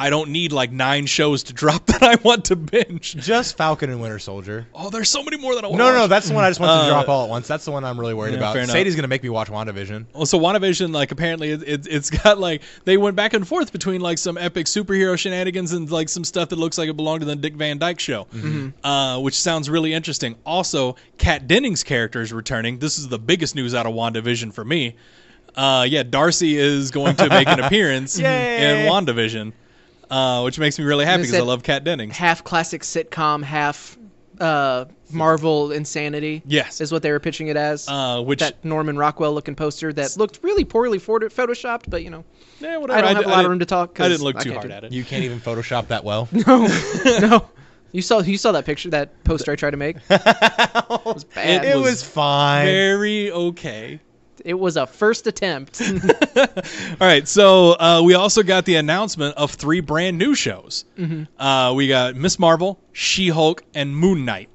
I don't need like nine shows to drop that I want to binge. Just Falcon and Winter Soldier. Oh, there's so many more that I want. No, to no, watch. that's the one I just want Uh, to drop all at once. That's the one I'm really worried yeah, about. fair enough. Sadie's gonna make me watch WandaVision. Well, so WandaVision, like apparently it, it, it's got like they went back and forth between like some epic superhero shenanigans and like some stuff that looks like it belonged to the Dick Van Dyke show, uh, which sounds really interesting. Also, Kat Dennings' character is returning. This is the biggest news out of WandaVision for me. Uh, yeah, Darcy is going to make an appearance Yay. in WandaVision, uh, which makes me really happy because I love Kat Dennings. half classic sitcom, half uh, Marvel insanity. Yes. is what they were pitching it as. Uh, which that Norman Rockwell looking poster that looked really poorly photoshopped, but you know, eh, whatever. I don't have did- a lot of didn't- room to talk. 'cause I didn't look too hard at it. You can't even Photoshop that well. no. no. You saw you saw that picture, that poster I tried to make. It was bad. it was was fine. Very okay. It was a first attempt. All right, so uh, we also got the announcement of three brand new shows. Mm-hmm. Uh, we got Miss Marvel, She Hulk, and Moon Knight.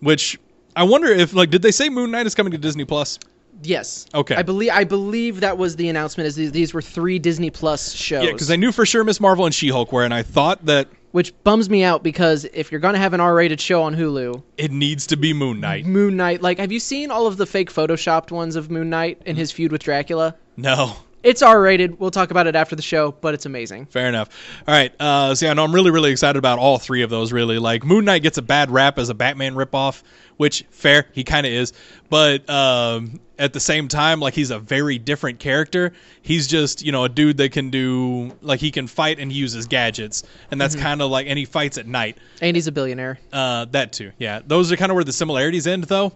Which I wonder if, like, did they say Moon Knight is coming to Disney Plus? Yes. Okay. I believe I believe that was the announcement. Is these, these were three Disney Plus shows. Yeah, because I knew for sure Miss Marvel and She Hulk were, and I thought that which bums me out because if you're gonna have an R-rated show on Hulu, it needs to be Moon Knight. Moon Knight. Like, have you seen all of the fake photoshopped ones of Moon Knight and his feud with Dracula? No. It's R-rated. We'll talk about it after the show, but it's amazing. Fair enough. All right. Uh, so yeah, no, I'm really, really excited about all three of those. Really, like Moon Knight gets a bad rap as a Batman ripoff, which fair, he kind of is. But um, at the same time, like he's a very different character. He's just you know a dude that can do like he can fight and he uses gadgets, and that's kind of like and he fights at night. And he's a billionaire. Uh, that too. Yeah, those are kind of where the similarities end, though.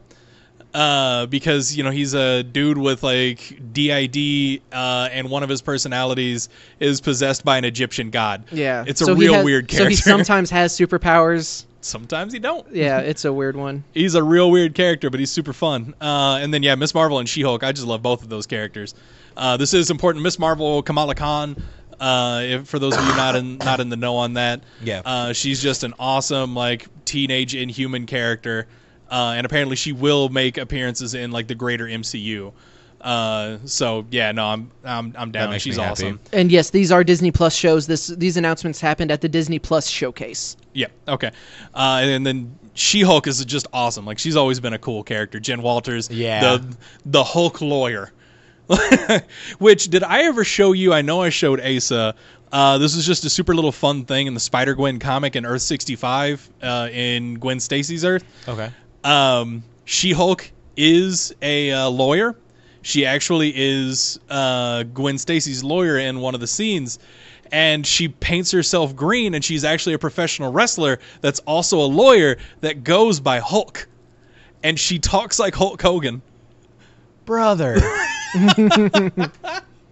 Uh, because you know he's a dude with like DID, uh, and one of his personalities is possessed by an Egyptian god. Yeah, it's a So real has- weird character. So he sometimes has superpowers. Sometimes he don't. Yeah, it's a weird one. He's a real weird character, but he's super fun. Uh, and then yeah, Miss Marvel and She Hulk. I just love both of those characters. Uh, this is important. Miss Marvel, Kamala Khan. Uh, if, for those of you not in not in the know on that, Yeah. uh, she's just an awesome like teenage inhuman character, uh, and apparently she will make appearances in like the greater MCU. Uh, so yeah, no, I'm I'm I'm down. She's awesome. And yes, these are Disney Plus shows. This these announcements happened at the Disney Plus showcase. Yeah. Okay. Uh, and then She Hulk is just awesome. Like she's always been a cool character. Jen Walters. Yeah. The the Hulk lawyer. Which did I ever show you? I know I showed Asa. Uh, this is just a super little fun thing in the Spider Gwen comic in Earth 65 uh, in Gwen Stacy's Earth. Okay. Um, she Hulk is a uh, lawyer. She actually is uh, Gwen Stacy's lawyer in one of the scenes, and she paints herself green, and she's actually a professional wrestler that's also a lawyer that goes by Hulk, and she talks like Hulk Hogan. Brother.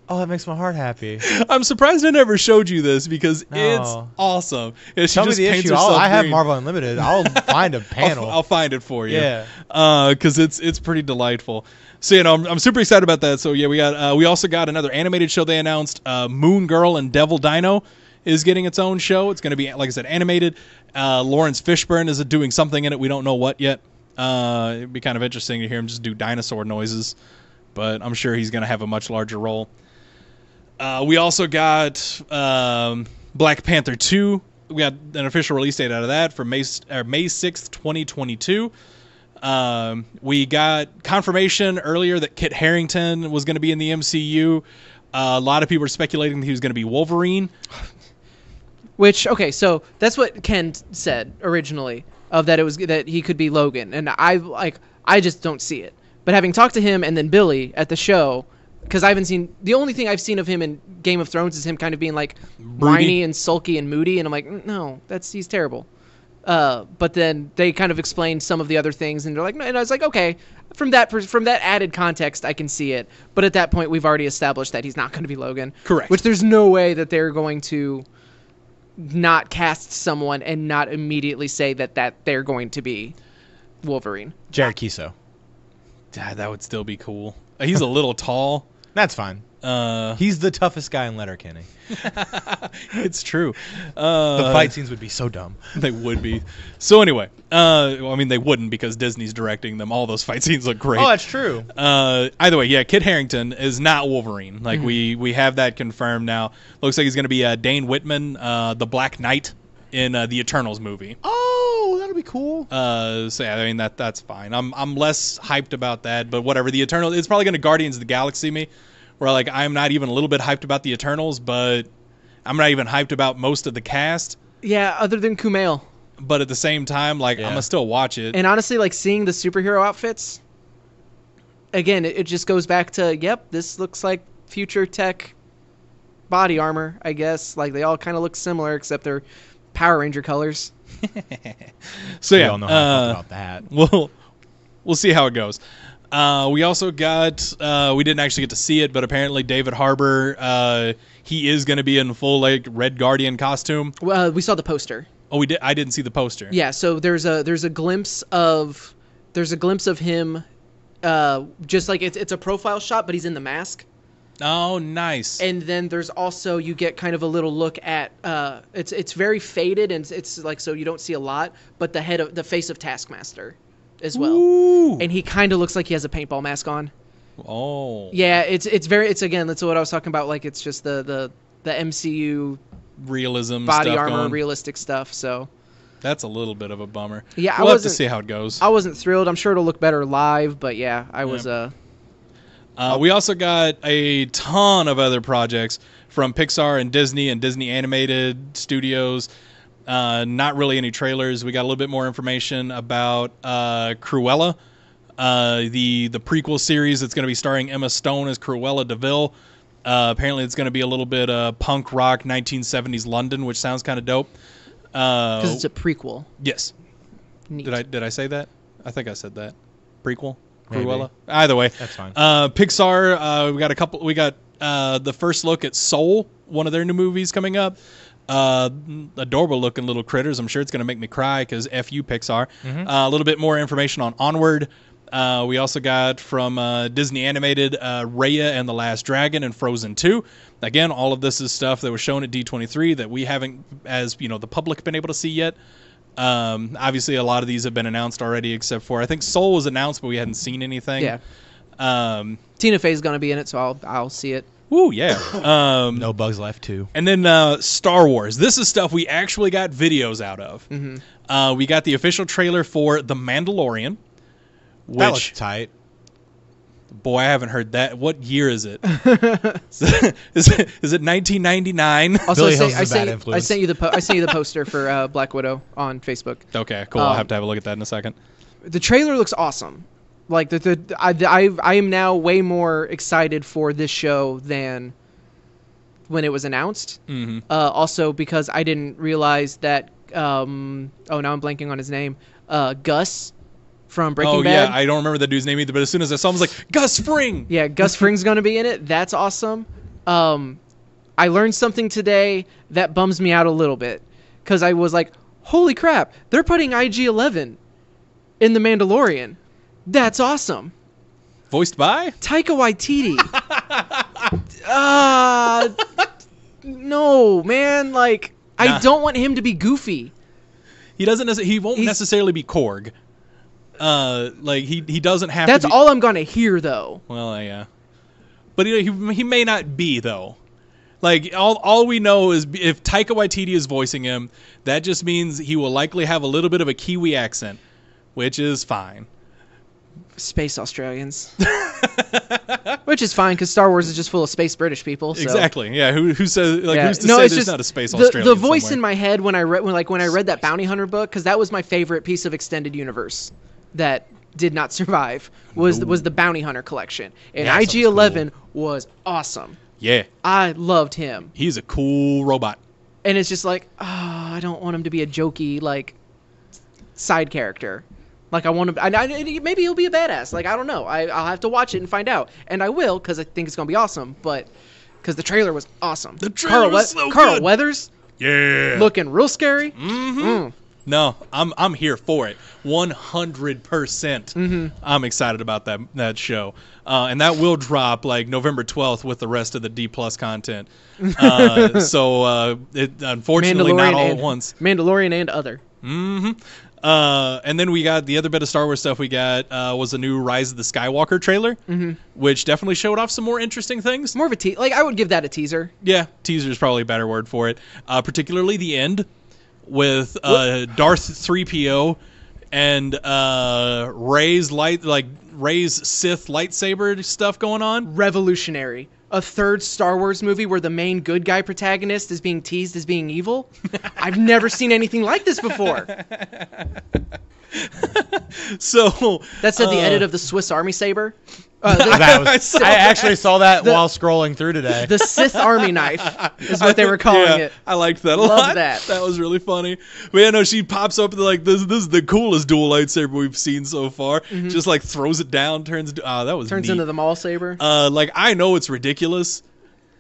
oh, that makes my heart happy. I'm surprised I never showed you this because it's awesome. And she Tell me just the paints issue. I'll, herself I have. Marvel Unlimited. I'll find a I'll, panel. I'll find it for you. Yeah. because it's it's pretty delighttul. So you know, I'm, I'm super excited about that. So yeah, we got uh, we also got another animated show they announced. Uh, Moon Girl and Devil Dino is getting its own show. It's going to be like I said, animated. Uh, Laurence Fishburne is doing something in it. We don't know what yet. Uh, it'd be kind of interesting to hear him just do dinosaur noises. but I'm sure he's going to have a much larger role. Uh, we also got um, Black Panther 2. We got an official release date out of that for May, May 6th, 2022. Um, we got confirmation earlier that Kit Harington was going to be in the MCU. Uh, a lot of people were speculating that he was going to be Wolverine. Which okay, so that's what Ken said originally of that it was that he could be Logan, and I like I just don't see it. But having talked to him and then Billy at the show, because I haven't seen the only thing I've seen of him in Game of Thrones is him kind of being like whiny and sulky and moody, and I'm like, "Mm, no, that's he's terrible. Uh, but then they kind of explained some of the other things, and they're like, and I was like, okay, from that from that added context, I can see it. But at that point, we've already established that he's not going to be Logan. Correct. Which there's no way that they're going to not cast someone and not immediately say that that they're going to be Wolverine. Jared Keeso. God, that would still be cool. Uh, He's a little tall. That's fine. Uh, He's the toughest guy in Letterkenny. it's true. Uh, The fight scenes would be so dumb. They would be. So anyway, uh, well, I mean, they wouldn't because Disney's directing them. All those fight scenes look great. Oh, that's true. uh, either way, yeah, Kit Harington is not Wolverine. Like we we have that confirmed now. Looks like he's going to be uh, Dane Whitman, uh, the Black Knight in uh, the Eternals movie. Oh, that'll be cool. Uh, so yeah, I mean that that's fine. I'm I'm less hyped about that, but whatever. The Eternal, it's probably going to Guardians of the Galaxy me, where like I'm not even a little bit hyped about the Eternals, but I'm not even hyped about most of the cast. Yeah, other than Kumail. But at the same time, like I'm gonna still watch it. And honestly, like seeing the superhero outfits, again, it, it just goes back to, yep, this looks like future tech body armor, I guess. Like they all kind of look similar, except they're Power Ranger colors. so We yeah, all know how I uh, about that. we'll we'll see how it goes. Uh, we also got uh, we didn't actually get to see it, but apparently David Harbour uh, he is going to be in full like Red Guardian costume. Well, we saw the poster. Oh, we did. I didn't see the poster. Yeah, so there's a there's a glimpse of there's a glimpse of him, uh, just like it's it's a profile shot, but he's in the mask. Oh, nice. and then there's also you get kind of a little look at uh it's it's very faded and it's like so you don't see a lot but the head of the face of taskmaster as well Ooh. and he kind of looks like he has a paintball mask on oh, yeah it's it's very it's again that's what i was talking about like it's just the the the mcu realism body armor going. realistic stuff so That's a little bit of a bummer. Yeah, I we'll have to see how it goes. i wasn't thrilled i'm sure it'll look better live but yeah i was uh Uh, we also got a ton of other projects from Pixar and Disney and Disney Animated Studios. Uh, not really any trailers. We got a little bit more information about uh, Cruella, uh, the the prequel series that's going to be starring Emma Stone as Cruella de Vil. Uh, apparently, it's going to be a little bit uh, punk rock 1970s London, which sounds kind of dope. Uh, because it's a prequel yes, Neat. did I did I say that? I think I said that. Prequel, Maybe. Cruella. Either way, That's fine. uh, Pixar, uh, we got a couple. We got uh, the first look at Soul, one of their new movies coming up. Uh, adorable looking little critters. I'm sure it's going to make me cry because f you Pixar. Mm-hmm. Uh, a little bit more information on Onward. Uh, we also got from uh, Disney Animated uh, Raya and the Last Dragon and Frozen 2. Again, all of this is stuff that was shown at D23 that we haven't, as you know, the public been able to see yet. Um, obviously, a lot of these have been announced already, except for I think Soul was announced, but we hadn't seen anything. yeah Um, tina fey's gonna be in it so i'll i'll see it woo, yeah. Um, No Bugs Life too. And then uh, Star Wars. This is stuff we actually got videos out of. Mm-hmm. Uh, we got the official trailer for The Mandalorian. That looks tight. boy, I haven't heard that. What year is it? is it is it, is it 1999? also Billy I, sent, Hill's I, a sent, bad you- I sent you the po- i sent you the poster for uh, black widow on facebook okay, cool. I'll Um, have to have a look at that in a second. the trailer looks awesome. Like the, the I, I I am now way more excited for this show than when it was announced. hmm Uh, also because I didn't realize that. Um, oh, now I'm blanking on his name. Uh, Gus from Breaking Oh Bad. yeah, I don't remember the dude's name either. But as soon as I saw him, I was like Gus Fring. Yeah, Gus Fring's gonna be in it. That's awesome. Um, I learned something today that bums me out a little bit because I was like, "Holy crap! They're putting IG-11 in the Mandalorian. That's awesome." Voiced by. Taika Waititi. Ah, no, man. Like, Nah. I don't want him to be goofy. He doesn't. Nece- he won't He's- necessarily be Korg. Uh, like he he doesn't have. That's to be, all I'm gonna hear though. Well, uh, yeah, but he, he he may not be though. Like all all we know is if Taika Waititi is voicing him, that just means he will likely have a little bit of a Kiwi accent, which is fine. Space Australians. Which is fine because Star Wars is just full of space British people. So. Exactly. Yeah. Who who says like Yeah. who's to no, say it's there's just not a space the, Australian the voice somewhere? in my head when I read when like when I read that bounty hunter book because that was my favorite piece of extended universe that did not survive was was the bounty hunter collection and Yeah, IG Eleven was awesome. Yeah. I loved him, He's a cool robot. and it's just like oh, I don't want him to be a jokey like side character. Like I want to, I, I, maybe he'll be a badass. Like I don't know. I, I'll have to watch it and find out, and I will because I think it's gonna be awesome. But because the trailer was awesome. The trailer Carl, was so Carl good. Weathers Yeah. looking real scary. Mm-hmm. No, I'm I'm here for it. 100%. percent Mm-hmm. I'm excited about that that show. Uh, and that will drop like November 12th with the rest of the D plus content. Uh, so uh, it unfortunately not all and, at once. Mandalorian and other. hmm Uh, and then we got the other bit of Star Wars stuff we got uh, was a new Rise of the Skywalker trailer, Mm-hmm. which definitely showed off some more interesting things. More of a te- like I would give that a teaser. Yeah, teaser is probably a better word for it. Uh, particularly the end with uh, Darth 3PO and uh, Rey's light, like Rey's Sith lightsaber stuff going on. Revolutionary. A third Star Wars movie where the main good guy protagonist is being teased as being evil. I've never seen anything like this before. So That's at the uh, edit of the Swiss Army saber. Uh, the, That was, I saw I actually saw that The- while scrolling through today. the Sith Army knife is what they were calling yeah, it. I liked that a Love lot. that. That was really funny. But yeah, no, she pops up like this. This is the coolest dual lightsaber we've seen so far. Just like throws it down, turns. Ah, that was Mm-hmm. Turns neat. into the Maul saber. Uh, like I know it's ridiculous.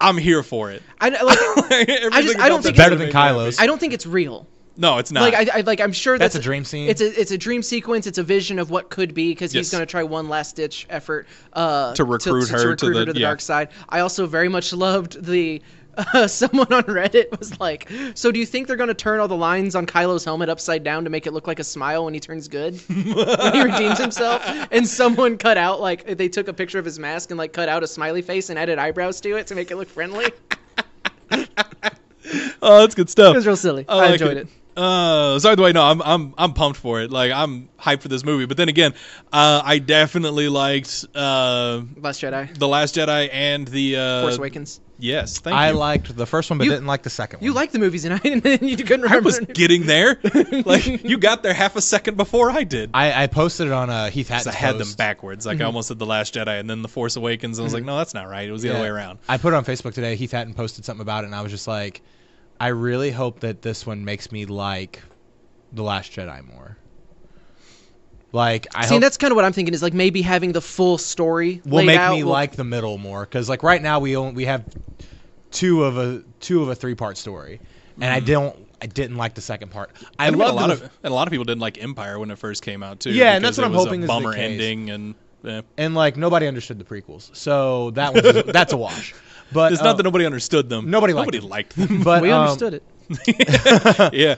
I'm here for it. I like. Everything I don't about think that Better than me. Kylo's. I don't think it's real. No, it's not. Like I, I like I'm sure That's that's, a dream scene. It's a it's a dream sequence. It's a vision of what could be because Yes. he's going to try one last ditch effort uh, To recruit her to recruit the- yeah. dark side. I also very much loved the. Uh, someone on Reddit was like, "So do you think they're going to turn all the lines on Kylo's helmet upside down to make it look like a smile when he turns good, when he redeems himself?" And someone cut out like they took a picture of his mask and like cut out a smiley face and added eyebrows to it to make it look friendly. Oh, that's good stuff. It was real silly. I, like enjoyed it. Uh, sorry, the way no, I'm I'm I'm pumped for it. Like I'm hyped for this movie. But then again, uh, I definitely liked uh, Last Jedi, the Last Jedi and the uh, Force Awakens. Yes, thank you. I you. liked the first one, but You- didn't like the second one. You like the movies, and I and you couldn't remember. I was getting there. like you got there half a second before I did. I, I posted it on uh, Heath 'Cause Hatton's I had them post. backwards. Like I almost did the Last Jedi and then the Force Awakens. And I was like, no, that's not right. It was the other way around. I put it on Facebook today. Heath Hatton posted something about it, and I was just like, I really hope that this one makes me like the Last Jedi more. Like I See, hope that's kind of what I'm thinking. Is like maybe having the full story will laid make out me will- like the middle more because like right now we only we have two of a two of a three part story, and I mm-hmm. don't I didn't like the second part. I I love a lot the, of and a lot of people didn't like Empire when it first came out too. Yeah, and that's what it I'm was hoping a is the bummer case. ending and. Yeah. and like nobody understood the prequels, so that was that's a wash. But It's uh, not that nobody understood them. nobody liked nobody them. liked them. but we um, understood it. yeah.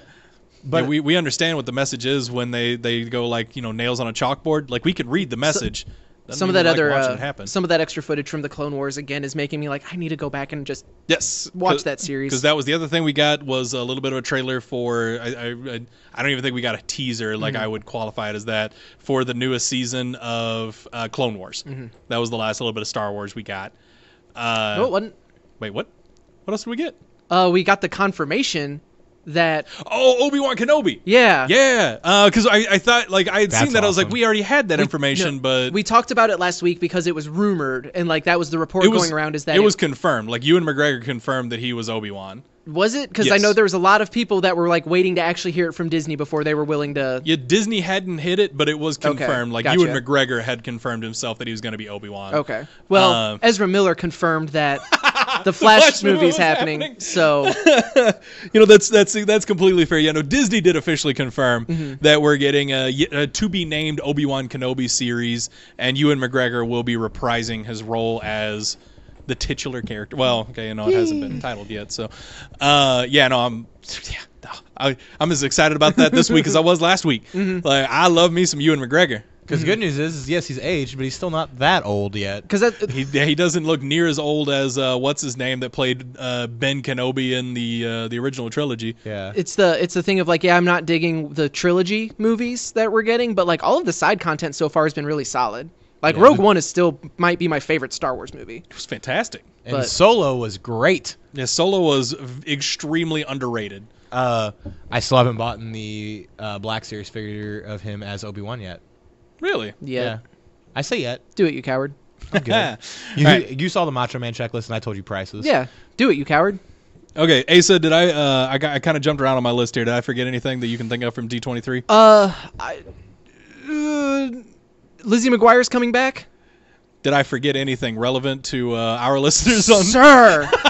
But yeah, we, we understand what the message is when they, they go like you know nails on a chalkboard. Like we could read the message. Doesn't Some of that like other, uh, some of that extra footage from the Clone Wars again is making me like, I need to go back and just yes, watch that series. because that was the other thing we got was a little bit of a trailer for. I I, I- I don't even think we got a teaser like Mm-hmm. I would qualify it as that for the newest season of uh, Clone Wars. Mm-hmm. That was the last little bit of Star Wars we got. Uh, no, it wasn't. wait, what? What else did we get? Uh, we got the confirmation that Oh, Obi Wan Kenobi. yeah, Yeah, because I, I thought like I had That's seen that I was like we already had that We- information, no, but we talked about it last week because it was rumored and like that was the report was going around is that it was confirmed. Like Ewan McGregor confirmed that he was Obi Wan. Was it because I know there was a lot of people that were like waiting to actually hear it from Disney before they were willing to. Yeah, Disney hadn't hit it, but it was Okay, confirmed. like gotcha. Ewan McGregor had confirmed himself that he was going to be Obi Wan. Okay, well, Um, Ezra Miller confirmed that the Flash, Flash movie movie's happening, happening. so you know that's that's that's completely fair. Yeah, no, Disney did officially confirm Mm-hmm. that we're getting a to be named Obi Wan Kenobi series, and Ewan McGregor will be reprising his role as the titular character. Well, okay, you know it hasn't been titled yet, so uh, yeah, no, I'm yeah, I, I'm as excited about that this week as I was last week. Mm-hmm. Like I love me some Ewan McGregor. Because the good news is, is, yes, he's aged, but he's still not that old yet. Because that He he doesn't look near as old as uh, what's his name that played uh, Ben Kenobi in the uh, the original trilogy. Yeah. it's the it's the thing of like yeah I'm not digging the trilogy movies that we're getting, but like all of the side content so far has been really solid. Like Yeah. Rogue One is still might be my favorite Star Wars movie. It was fantastic. and but- Solo was great. Yeah, Solo was v- extremely underrated. Uh, I still haven't bought in the uh, Black Series figure of him as Obi Wan yet. Really? Yeah, I say yet. do it, you coward. I'm good. you, Alright. you saw the Macho Man checklist, and I told you prices. Yeah, do it, you coward. Okay, Asa, did I? Uh, I got, I kind of jumped around on my list here. Did I forget anything that you can think of from D twenty three? Uh, I, uh Lizzie McGuire's coming back. Did I forget anything relevant to uh, our listeners on? Sir,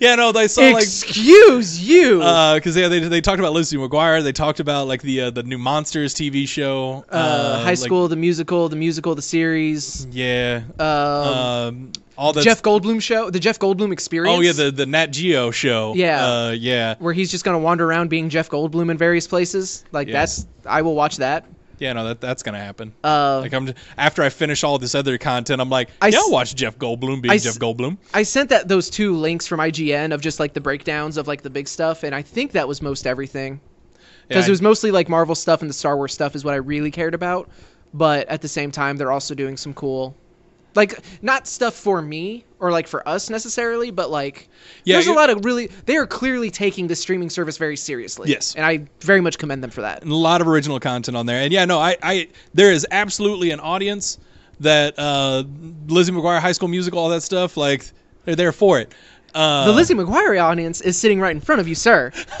Yeah, no, they saw like excuse you. because yeah, they they talked about Lizzie McGuire. They talked about like the uh, the new Monsters TV show. uh, High like- School, the musical, the musical, the series. Yeah. Um, Um, all the Jeff Goldblum show, the Jeff Goldblum Experience. Oh yeah, the the Nat Geo show. Yeah. Uh, yeah. where he's just gonna wander around being Jeff Goldblum in various places. Like Yeah. that's I will watch that. Yeah. No, that that's gonna happen. Uh, like I'm after I finish all this other content, I'm like, I yeah, s- I'll watch Jeff Goldblum being I Jeff Goldblum. I sent that those two links from IGN of just like the breakdowns of like the big stuff, and I think that was most everything because Yeah, it was mostly like Marvel stuff and the Star Wars stuff is what I really cared about. But at the same time, they're also doing some cool, like not stuff for me or like for us necessarily, but like Yeah, there's a lot of really they are clearly taking the streaming service very seriously. Yes. and I very much commend them for that. and a lot of original content on there. And yeah, no, I, I there is absolutely an audience that uh, Lizzie McGuire High School Musical, all that stuff, like they're there for it. Uh, The Lizzie McGuire audience is sitting right in front of you, sir.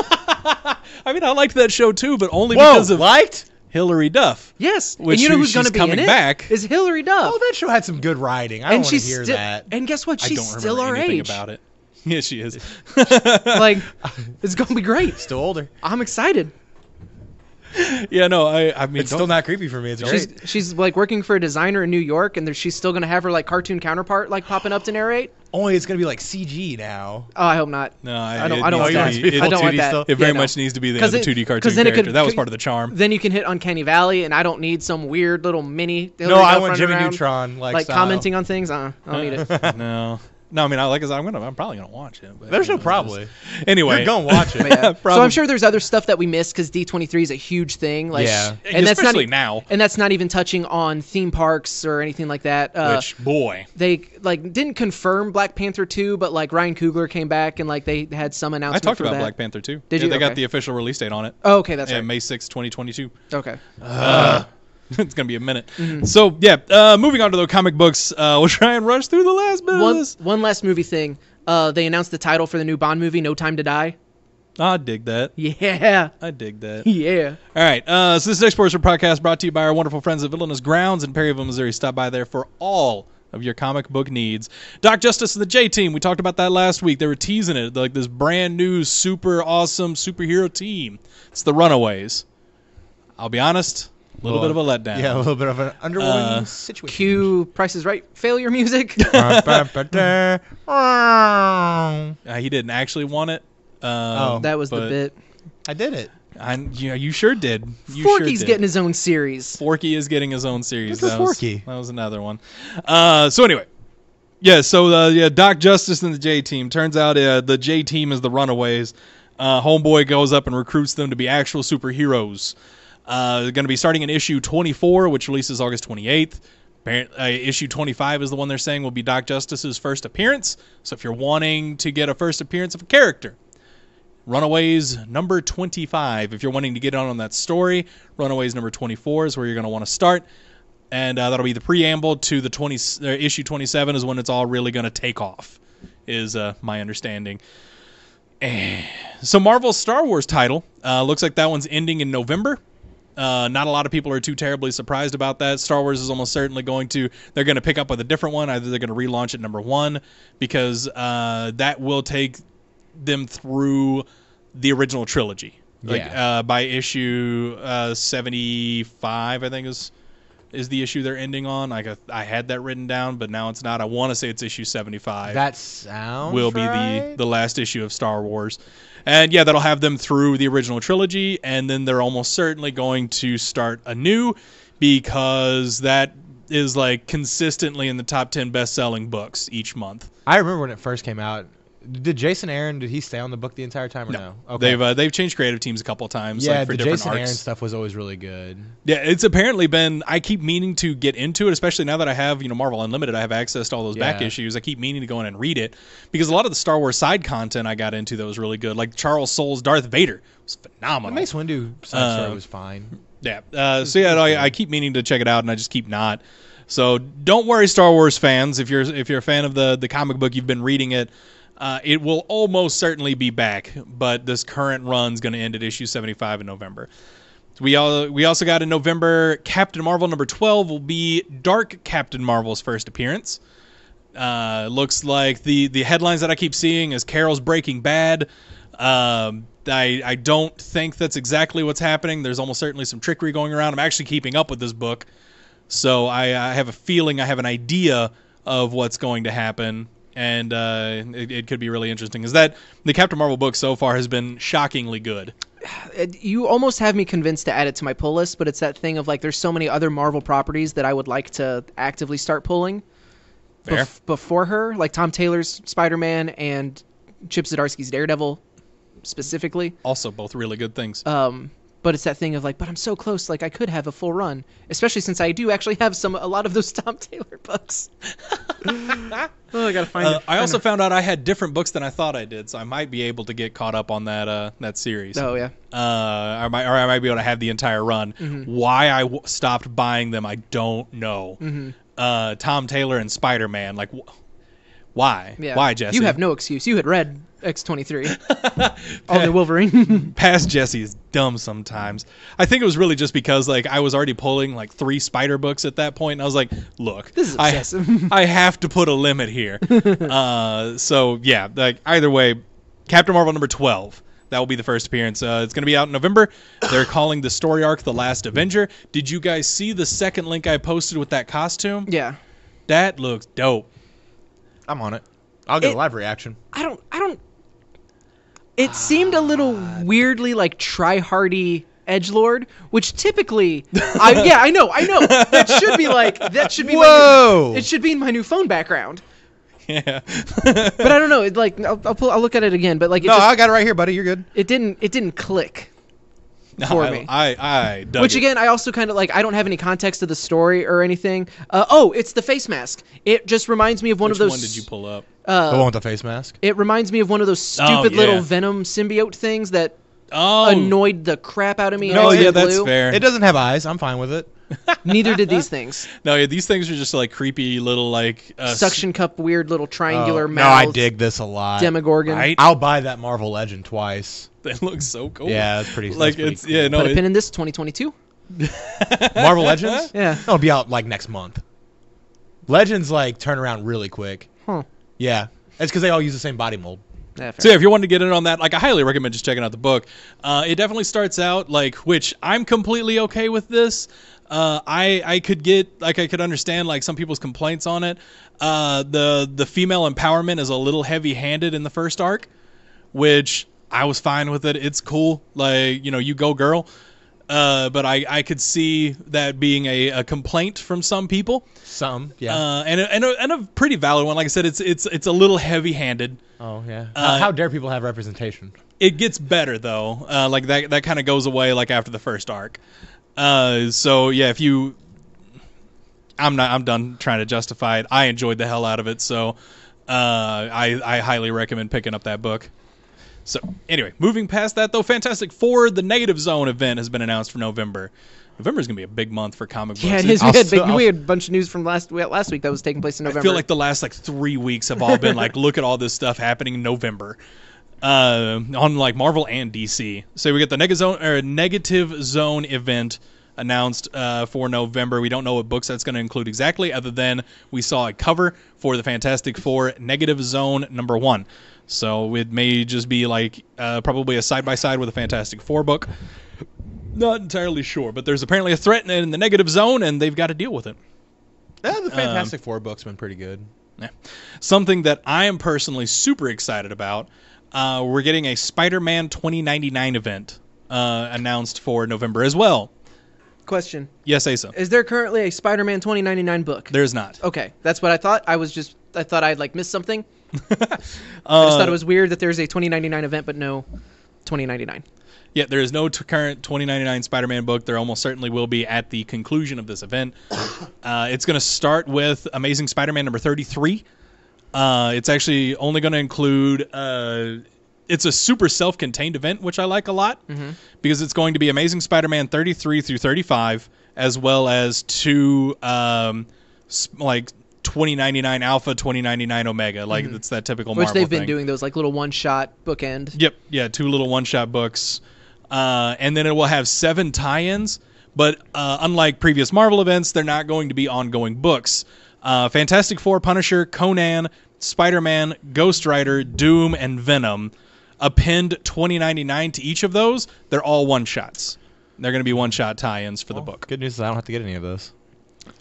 I mean, I liked that show too, but only Whoa, because of liked? Hilary Duff. Yes, Which and you know who's going to be coming in it? back. Is Hilary Duff. Oh, that show had some good writing. I don't and want to she's hear still, that. and guess what? I She's don't still remember our anything age. about it. Yeah, she is. like, it's gonna be great. Still older. I'm excited. yeah, no, I, I mean, It's still not creepy for me. It's She's great. she's like working for a designer in New York, and there, she's still gonna have her like cartoon counterpart like popping up to narrate. Only it's gonna be like CG now. Oh, I hope not. No, I, I don't. I don't want that. to be- it- I don't want 2D that. still? It very Yeah, no. much needs to be the, 'Cause the 2D cartoon then it character. could- that was could- part of the charm. Then you can hit Uncanny Valley, and I don't need some weird little mini. No, I want Jimmy around, Neutron like, like style. commenting on things. Uh, I don't need it. no, no. I mean, I like. I said, I'm gonna. I'm probably gonna watch it. But, There's you no know, probably. just- Anyway, You're gonna watch it. Yeah. so I'm sure there's other stuff that we missed because D23 is a huge thing. Like, Yeah. and that's not Especially now. and that's not even touching on theme parks or anything like that. Uh, Which boy, they like didn't confirm Black Panther 2, but like Ryan Coogler came back and like they had some announcements. I talked for about that. Black Panther too. Did yeah, you? They got the official release date on it. Oh, okay, that's yeah, right. May 6, 2022. Okay. it's gonna be a minute. So yeah, uh, moving on to the comic books. Uh, we'll try and rush through the last bit One one last movie thing. Uh, they announced the title for the new Bond movie, No Time to Die. I dig that. Yeah, I dig that. yeah. All right. Uh, so this next portion of the podcast brought to you by our wonderful friends at Villainous Grounds in Perryville, Missouri. Stop by there for all of your comic book needs. Doc Justice and the J Team. We talked about that last week. They were teasing it like this brand new, super awesome superhero team. It's the Runaways. I'll be honest, a little bit of a letdown. Yeah, a little bit of an underwhelming Uh, situation. Cue Price is Right failure music. I Uh, he didn't actually want it. Um, Oh. that was the bit. I did it. I, you, know, you sure did. You sure Forky's did. getting his own series. Forky is getting his own series. Good for that was, Forky. That was another one. Uh, so anyway, yeah. So uh, yeah, Doc Justice and the J Team. Turns out uh, the J Team is the Runaways. Uh, Homeboy goes up and recruits them to be actual superheroes. Uh, they're going to be starting in issue 24, which releases August 28th. Apparent- Uh, issue 25 is the one they're saying will be Doc Justice's first appearance. So if you're wanting to get a first appearance of a character, Runaways number 25. If you're wanting to get on on that story, Runaways number 24 is where you're going to want to start. And uh, that'll be the preamble to the 20 uh, issue 27 is when it's all really going to take off, is uh, my understanding. Eh. So Marvel's Star Wars title uh, looks like that one's ending in November. Uh, not a lot of people are too terribly surprised about that. Star Wars is almost certainly going to they're going to pick up with a different one. Either they're going to relaunch at number one because uh, that will take them through the original trilogy. Like Yeah. uh, by issue uh, seventy five, I think is is the issue they're ending on. Like I, I had that written down, but now it's not. I want to say it's issue seventy five That sounds will be right. the the last issue of Star Wars. And yeah, that'll have them through the original trilogy, and then they're almost certainly going to start anew because that is like consistently in the top 10 best-selling books each month. I remember when it first came out. Did Jason Aaron? Did he stay on the book the entire time or no? Okay. They've uh, they've changed creative teams a couple of times yeah, like, for the different Jason arcs. Aaron stuff was always really good. Yeah, it's apparently been. I keep meaning to get into it, especially now that I have you know Marvel Unlimited. I have access to all those back issues. I keep meaning to go in and read it because a lot of the Star Wars side content I got into that was really good. Like Charles Soule's Darth Vader was The phenomenal. Mace Windu side story Uh, was fine. Yeah. Uh, so yeah, I, I keep meaning to check it out, and I just keep not. So don't worry, Star Wars fans. If you're if you're a fan of the the comic book, you've been reading it. Uh, it will almost certainly be back, but this current run's going to end at issue 75 in November. We all we also got in November Captain Marvel number 12 will be Dark Captain Marvel's first appearance. Uh, looks like the the headlines that I keep seeing is Carol's Breaking Bad. Um, I I don't think that's exactly what's happening. There's almost certainly some trickery going around. I'm actually keeping up with this book, so I, I have a feeling I have an idea of what's going to happen, and uh, it, it could be really interesting. Is that the Captain Marvel book so far has been shockingly good. You almost have me convinced to add it to my pull list, but it's that thing of like there's so many other Marvel properties that I would like to actively start pulling bef- before her, like Tom Taylor's Spider-Man and Chip Zdarsky's Daredevil specifically. Also, both really good things. Um, but it's that thing of like, but I'm so close, like I could have a full run, especially since I do actually have some a lot of those Tom Taylor books. oh, I gotta find Uh, it. I also found out I had different books than I thought I did, so I might be able to get caught up on that uh, that series. Oh yeah. uh, I might, or I might be able to have the entire run. Mm-hmm. Why I w- stopped buying them, I don't know. Mm-hmm. Uh, Tom Taylor and Spider Man, like, wh- why? Yeah. Why, Jesse? You have no excuse. You had read X23. oh, the Wolverine. Past Jesse is dumb sometimes. I think it was really just because like I was already pulling like three Spider books at that point, and I was like, look, This is I, obsessive. I have to put a limit here. uh, so yeah, like either way, Captain Marvel number twelve. That will be the first appearance. Uh, it's going to be out in November. They're calling the story arc "The Last Avenger." Did you guys see the second link I posted with that costume? yeah. That looks dope. I'm on it. I'll get It- a live reaction. I don't. I don't. It seemed a little weirdly like try hardy edge lord, which typically, I yeah, I know, I know. That should be like that should be. Whoa! My new, it should be in my new phone background. Yeah. But I don't know. It, like I'll, I'll, pull, I'll look at it again. But like No, just, I got it right here, buddy. You're good. it didn't it didn't click. No, For I, me. I, I dug Which it. again, I also kind of like. I don't have any context of the story or anything. Uh, oh, it's the face mask. It just reminds me of one Which of those. one did you pull up? the Uh, one with the face mask. it reminds me of one of those Oh, stupid yeah. little Venom symbiote things that Oh, annoyed the crap out of me. No, and yeah, it that's blew. fair. It doesn't have eyes. I'm fine with it. Neither did these things. No, yeah, these things are just like creepy little like uh, Suction cup, weird little triangular Oh, mouth. no, I dig this a lot. Demogorgon. Right? I'll buy that Marvel Legend twice. They look so cool. Yeah, that's pretty. that's like pretty it's cool. yeah no Put a it- pin in this 2022. Marvel Legends. Yeah. That'll be out like next month. Legends like turn around really quick. Huh. Yeah, it's because they all use the same body mold. Yeah. So yeah, if you want to get in on that, like I highly recommend just checking out the book. Uh, it definitely starts out like, which I'm completely okay with this. Uh, I I could get like I could understand like some people's complaints on it. Uh, the the female empowerment is a little heavy handed in the first arc, which I was fine with it. It's cool, like you know, you go girl. Uh, but I, I could see that being a, a complaint from some people, Some, yeah. uh, and a, and, a, and a pretty valid one. Like I said, it's it's it's a little heavy handed. oh yeah. uh, how, how dare people have representation? it gets better though. Uh, like that that kind of goes away like after the first arc. Uh, so yeah, if you, I'm not I'm done trying to justify it. I enjoyed the hell out of it, so uh, I I highly recommend picking up that book. So anyway, moving past that though, Fantastic Four: The Negative Zone event has been announced for November. November is gonna be a big month for comic books. Yeah, It's- We had, still- big, we had a bunch of news from last we- last week that was taking place in November. I feel like the last like three weeks have all been like, look at all this stuff happening in November, uh, on like Marvel and DC. So we get the negative zone or negative zone event announced uh, for November. We don't know what books that's going to include exactly, other than we saw a cover for the Fantastic Four Negative Zone number one. So it may just be like uh, probably a side by side with a Fantastic Four book. Not entirely sure, but there's apparently a threat in the negative zone, and they've got to deal with it. Yeah, Um, the Fantastic Four book's been pretty good. Yeah. Something that I am personally super excited about. Uh, we're getting a Spider-Man 2099 event uh, announced for November as well. Question: Yes, Asa. Is there currently a Spider-Man 2099 book? There's not. Okay, that's what I thought. I was just I thought I'd like missed something. I just Uh, thought it was weird that there's a 2099 event, but no 2099. Yeah, there is no t- current 2099 Spider-Man book. There almost certainly will be at the conclusion of this event. Uh, it's going to start with Amazing Spider-Man number 33. Uh, it's actually only going to include. It's a super self-contained event, which I like a lot because it's going to be Amazing Spider-Man 33 through 35, as well as two um, like 2099 Alpha, 2099 Omega. Like it's that typical Marvel. Which Marvel they've been thing. doing those like little one-shot bookend. Yep, yeah, two little one-shot books, uh, and then it will have seven tie-ins. But uh, unlike previous Marvel events, they're not going to be ongoing books. Uh, Fantastic Four, Punisher, Conan, Spider-Man, Ghost Rider, Doom, and Venom append 2099 to each of those. They're all one-shots. They're going to be one-shot tie-ins for the book. Good news is I don't have to get any of those.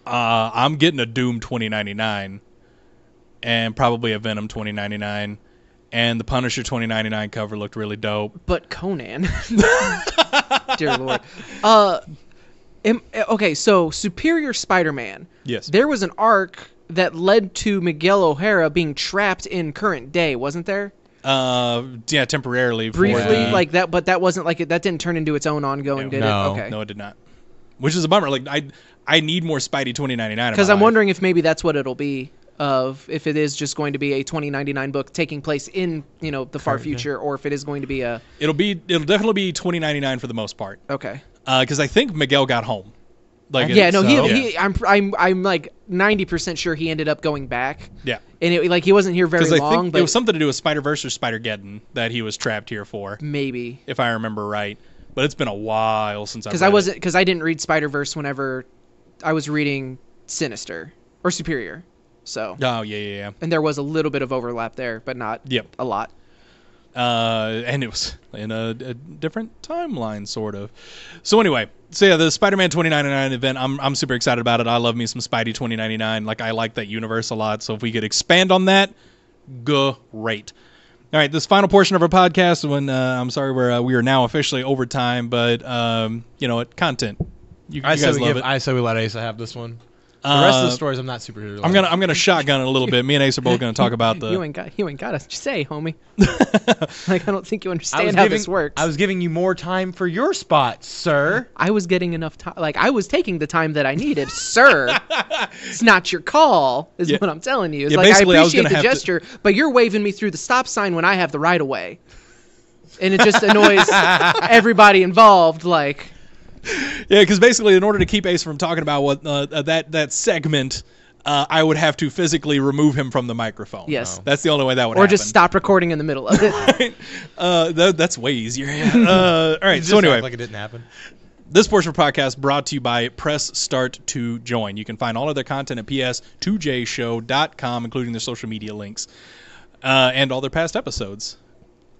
Uh, I'm getting a Doom 2099, and probably a Venom 2099. And the Punisher 2099 cover looked really dope. But Conan, dear lord. Uh, am- okay, so Superior Spider-Man. Yes. There was an arc that led to Miguel O'Hara being trapped in current day, wasn't there? Uh, yeah, temporarily. for Briefly, the- like that, but that wasn't like it. That didn't turn into its own ongoing, No. did No. it? Okay. no, it did not. Which is a bummer. Like I, I need more Spidey twenty ninety nine. Because I'm wondering if maybe that's what it'll be. Of if it is just going to be a 2099 book taking place in you know the far Current day. future, or if it is going to be a it'll be. It'll definitely be twenty ninety nine for the most part. okay. Because I think Miguel got home. Like Yeah, no, he, so- he I'm I'm I'm like 90 percent sure he ended up going back, yeah. and it, like he wasn't here very I long, think but it was something to do with Spider Verse or Spider Geddon that he was trapped here for, maybe if I remember right. But it's been a while since I. because I wasn't because I didn't read Spider Verse whenever I was reading Sinister or Superior, so Oh yeah, yeah, yeah. and there was a little bit of overlap there, but not Yep. a lot. Uh, and it was in a, a different timeline, sort of. So anyway, so yeah, the Spider-Man 2099 event, I'm I'm super excited about it. I love me some Spidey 2099. Like I like that universe a lot. So if we could expand on that, great. All right, this final portion of our podcast. When uh, I'm sorry, we're uh, we are now officially over time, but um, you know what, content. You, I you say guys love give, it. I say we let Asa have this one. The rest of Uh, the stories, I'm not super. I'm gonna I'm gonna shotgun it a little bit. Me and Ace are both gonna talk about the. you ain't got you ain't got to say, homie. like I don't think you understand how giving, this works. I was giving you more time for your spot, sir. I was getting enough time. Like I was taking the time that I needed, sir. it's not your call, is Yeah. what I'm telling you. It's Yeah, like I basically, I was appreciate gonna the have to- gesture, but you're waving me through the stop sign when I have the right of way, and it just annoys everybody involved. Like Yeah, because basically, in order to keep Ace from talking about what uh, uh, that that segment, uh, I would have to physically remove him from the microphone. Yes. that's the only way that would or happen. just stop recording in the middle of it. uh, that, that's way easier. uh, all right. So anyway, like it didn't happen. this portion of podcast brought to you by Press Start to Join. You can find all of their content at ps2jshow.com, including their social media links uh, and all their past episodes.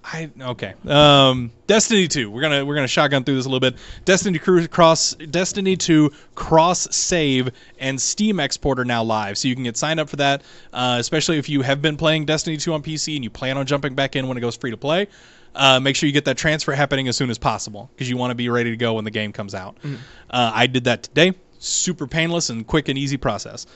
I okay. Um, Destiny 2. We're gonna we're gonna shotgun through this a little bit. Destiny Cru- cross Destiny 2 cross save and Steam exporter now live, so you can get signed up for that. Uh, especially if you have been playing Destiny 2 on PC and you plan on jumping back in when it goes free to play. Uh, make sure you get that transfer happening as soon as possible because you want to be ready to go when the game comes out. Uh, I did that today. Super painless and quick and easy process.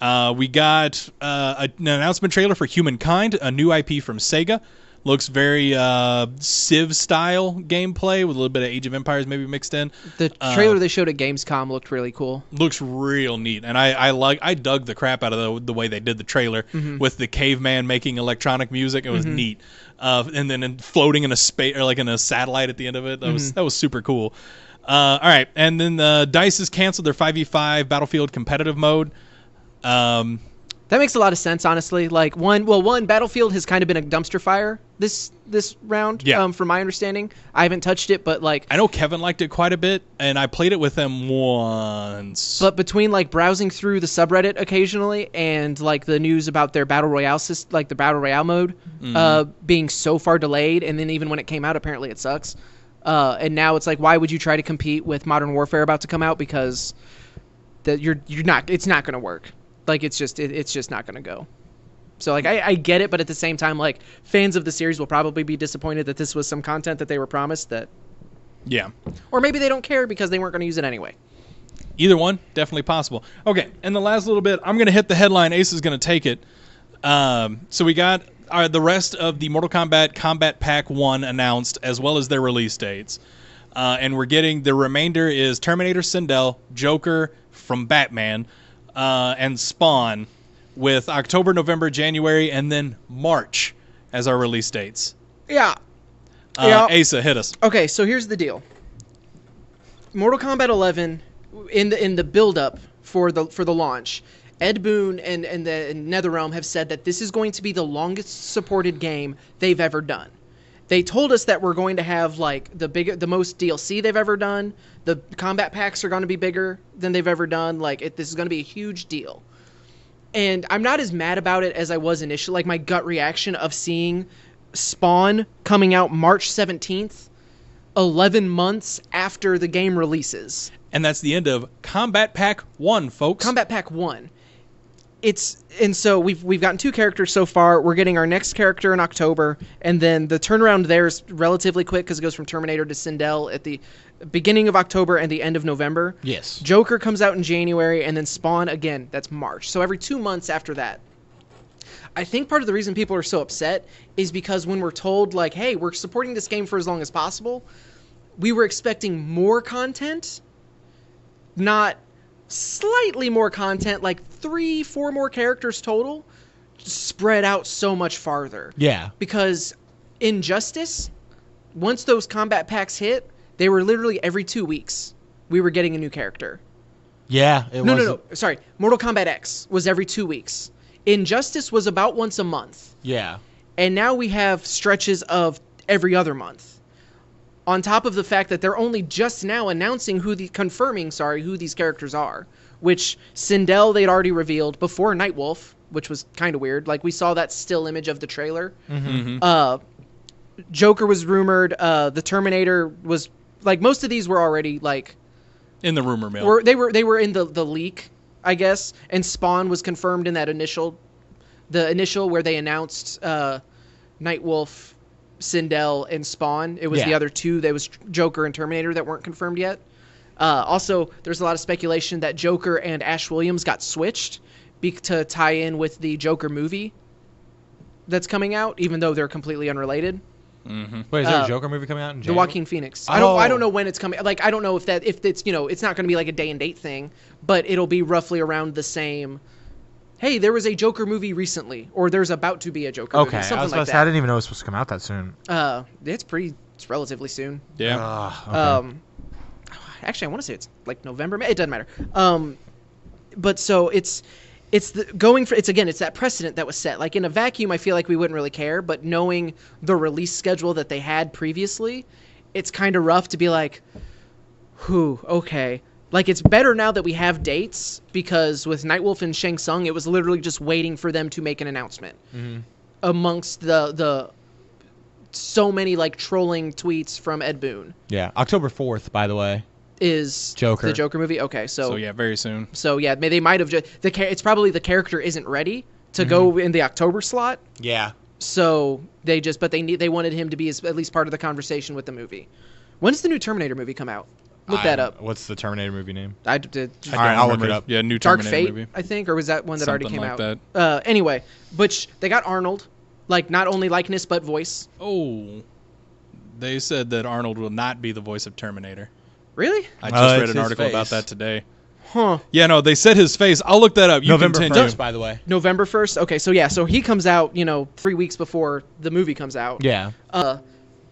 Uh, we got uh, an announcement trailer for Humankind, a new IP from Sega. Looks very uh, Civ style gameplay with a little bit of Age of Empires maybe mixed in. The Uh, trailer they showed at Gamescom looked really cool. Looks real neat, and I, I like I dug the crap out of the, the way they did the trailer with the caveman making electronic music. It was neat, uh, and then in, floating in a space or like in a satellite at the end of it. That was that was super cool. Uh, all right, and then uh, Dice has canceled their five v five Battlefield competitive mode. Um, That makes a lot of sense, honestly. Like one, well, one Battlefield has kind of been a dumpster fire this this round. Yeah. Um, from my understanding, I haven't touched it, but like, I know Kevin liked it quite a bit, and I played it with him once. but between like browsing through the subreddit occasionally and like the news about their battle royale system, like the battle royale mode, Mm-hmm. uh, being so far delayed, and then even when it came out, apparently it sucks. Uh, and now it's like, why would you try to compete with Modern Warfare about to come out? Because that you're you're not, it's not going to work. Like it's just it, it's just not going to go. So like I, I get it, but at the same time, like fans of the series will probably be disappointed that this was some content that they were promised that, yeah, or maybe they don't care because they weren't going to use it anyway. Either one, definitely possible. Okay, and the last little bit, I'm going to hit the headline. Ace is going to take it. Um, so we got uh, the rest of the Mortal Kombat Combat Pack 1 announced, as well as their release dates. Uh, and we're getting the remainder is Terminator Sindel, Joker from Batman, uh, and Spawn with October, November, January, and then March as our release dates. Yeah. Uh, Yeah. Asa, hit us. Okay, so here's the deal. Mortal Kombat 11 in the in the build up for the for the launch, Ed Boon and and the NetherRealm have said that this is going to be the longest supported game they've ever done. They told us that we're going to have like the big the most DLC they've ever done. The combat packs are going to be bigger than they've ever done. Like it, this is going to be a huge deal. And I'm not as mad about it as I was initially. Like my gut reaction of seeing Spawn coming out March 17th 11 months after the game releases. And that's the end of Combat Pack 1, folks. Combat Pack 1. It's and so we've we've gotten two characters so far. We're getting our next character in October and then the turnaround there is relatively quick cuz it goes from Terminator to Sindel at the beginning of October and the end of November. Yes. Joker comes out in January and then Spawn again, that's March. So every 2 months after that. I think part of the reason people are so upset is because when we're told like, "Hey, we're supporting this game for as long as possible," we were expecting more content, not slightly more content, like three, four more characters total, spread out so much farther. Yeah. Because Injustice, once those combat packs hit, they were literally every two weeks. We were getting a new character. Yeah. It No, was no, no. Sorry. Mortal Kombat X was every two weeks. Injustice was about once a month Yeah. and now we have stretches of every other month. On top of the fact that they're only just now announcing who the confirming, sorry, who these characters are, which Sindel they'd already revealed before Nightwolf, which was kind of weird. Like we saw that still image of the trailer. Mm-hmm. Uh, Joker was rumored. Uh, the Terminator was like most of these were already like In the rumor mill. were they were they were in the the leak, I guess, and Spawn was confirmed in that initial, the initial where they announced uh, Nightwolf, Sindel, and Spawn. It was the other two. That was Joker and Terminator that weren't confirmed yet. Uh, also, there's a lot of speculation that Joker and Ash Williams got switched be- to tie in with the Joker movie that's coming out, even though they're completely unrelated. Wait, is there Uh, a Joker movie coming out in The January? Joaquin Phoenix. I don't. I Oh. don't know when it's coming. Like I don't know if that if it's you know it's not going to be like a day and date thing, but it'll be roughly around the same. Hey, there was a Joker movie recently, or there's about to be a Joker Okay, movie, I something was about like to say, I didn't even know it was supposed to come out that soon. Uh, it's pretty. It's relatively soon. yeah. Ugh, okay. Um, actually, I want to say it's like November. It doesn't matter. Um, but so it's it's the going for it's again it's that precedent that was set. Like in a vacuum, I feel like we wouldn't really care, but knowing the release schedule that they had previously, it's kind of rough to be like, whew, okay. Like it's better now that we have dates because with Nightwolf and Shang Tsung, it was literally just waiting for them to make an announcement. Amongst the the so many like trolling tweets from Ed Boon Yeah. October 4th, by the way. is Joker. the Joker movie. Okay, so So yeah, very soon. so yeah, they might have just the cha- it's probably the character isn't ready to Mm-hmm. go in the October slot, Yeah. so they just but they need they wanted him to be as, at least part of the conversation with the movie. When's the new Terminator movie come out? Look that up. What's the Terminator movie name? I d- did. All right, I'll look it up. Yeah, new Dark Terminator Fate, movie. I think, or was that one that already came like out? that. Uh, anyway, which they got Arnold, like not only likeness but voice. Oh, they said that Arnold will not be the voice of Terminator. Really? I Uh, just read an his article about that today. Huh. Yeah, no, they said his face. I'll look that up. You November continue. 1st, by the way. November first. Okay, so yeah, so he comes out, you know, three weeks before the movie comes out. Yeah. uh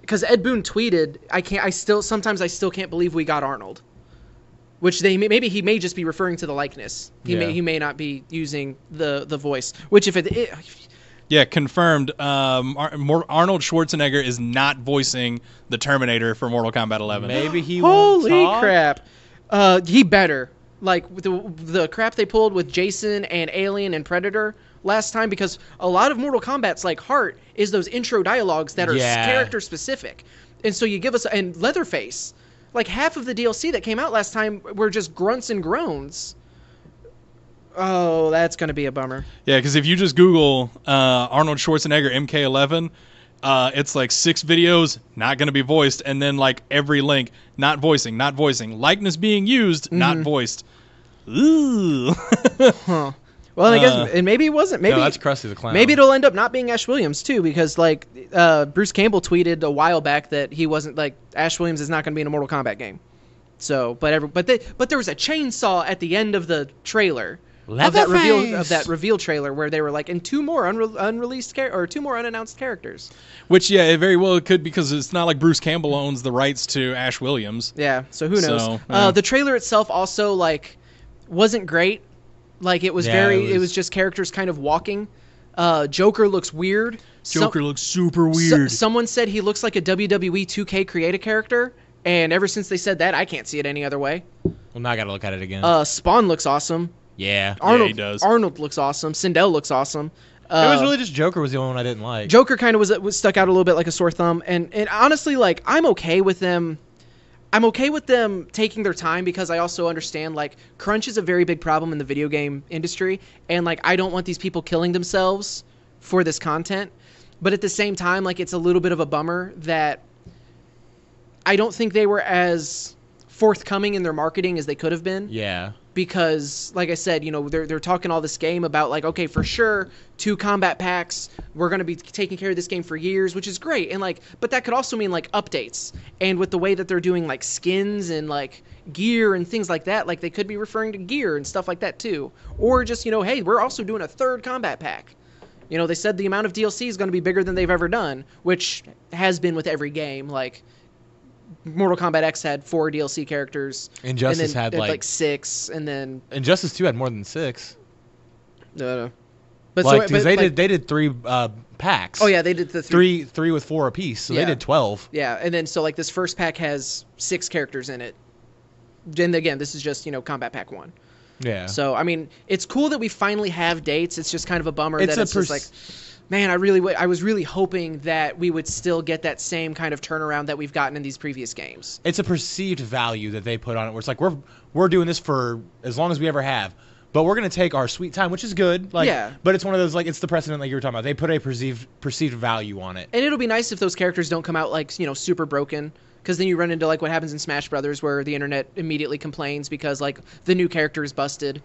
because ed boon tweeted i can't i still sometimes i still can't believe we got arnold which they may- maybe he may just be referring to the likeness he Yeah. may he may not be using the the voice which if it, it Yeah, confirmed. Um, Ar- Arnold Schwarzenegger is not voicing the Terminator for Mortal Kombat 11. Maybe he won't holy talk? crap uh he better like the the crap they pulled with jason and alien and predator last time because a lot of mortal kombat's like heart is those intro dialogues that are Yeah. character specific and so you give us and leatherface like half of the dlc that came out last time were just grunts and groans oh that's gonna be a bummer Yeah, because if you just Google uh, Arnold Schwarzenegger MK11, uh, it's like six videos not going to be voiced, and then like every link not voicing, not voicing, likeness being used, not voiced. Ooh. Huh. Well, I guess, Uh, and maybe it wasn't. Maybe no, that's Krusty the Clown. Maybe it'll end up not being Ash Williams too, because like uh, Bruce Campbell tweeted a while back that he wasn't like Ash Williams is not going to be in a Mortal Kombat game. So, but every, but they, but there was a chainsaw at the end of the trailer of that reveal of that reveal trailer where they were like, and two more unre- unreleased char- or two more unannounced characters. Which yeah, it very well could because it's not like Bruce Campbell owns the rights to Ash Williams. Yeah, so who knows? So, yeah. uh, the trailer itself also like wasn't great. Like it was Yeah, very, it it was, was- just characters kind of walking. Uh, Joker looks weird. Some- Joker looks super So- weird. someone said he looks like a WWE 2K created character, and ever since they said that, I can't see it any other way. Well, now I gotta look at it again. Uh, Spawn looks awesome. yeah. Arnold he does. Arnold looks awesome. Sindel looks awesome. Uh, it was really just Joker was the only one I didn't like. Joker kind of was, was stuck out a little bit like a sore thumb, and and honestly, like I'm okay with them. I'm okay with them taking their time because I also understand like crunch is a very big problem in the video game industry, and like I don't want these people killing themselves for this content. But at the same time, like it's a little bit of a bummer that I don't think they were as forthcoming in their marketing as they could have been yeah. Because like I said, you know, they're they're talking all this game about like, okay, for sure, two combat packs, we're gonna be taking care of this game for years, which is great. And like but that could also mean like updates. And with the way that they're doing like skins and like gear and things like that, like they could be referring to gear and stuff like that too. Or just, you know, hey, we're also doing a third combat pack. You know, they said the amount of DLC is going to be bigger than they've ever done, which has been with every game. Like Mortal Kombat X had four DLC characters. Injustice and then had, it like- six, and then Injustice Two had more than six. no, no. But like, so, but, they like- did they did three uh, packs. Oh yeah, they did the three. three three with four apiece. So Yeah. they did twelve. Yeah, and then so like this first pack has six characters in it. And again, this is just you know combat pack one. Yeah. So I mean, it's cool that we finally have dates. It's just kind of a bummer It's that a it's just like, man, I really, w- I was really hoping that we would still get that same kind of turnaround that we've gotten in these previous games. it's a perceived value that they put on it where it's like we're we're doing this for as long as we ever have but we're going to take our sweet time which is good like Yeah. but it's one of those like it's the precedent like you were talking about they put a perceived perceived value on it And it'll be nice if those characters don't come out like you know super broken. Because then you run into like what happens in Smash Brothers, where the internet immediately complains because like the new character is busted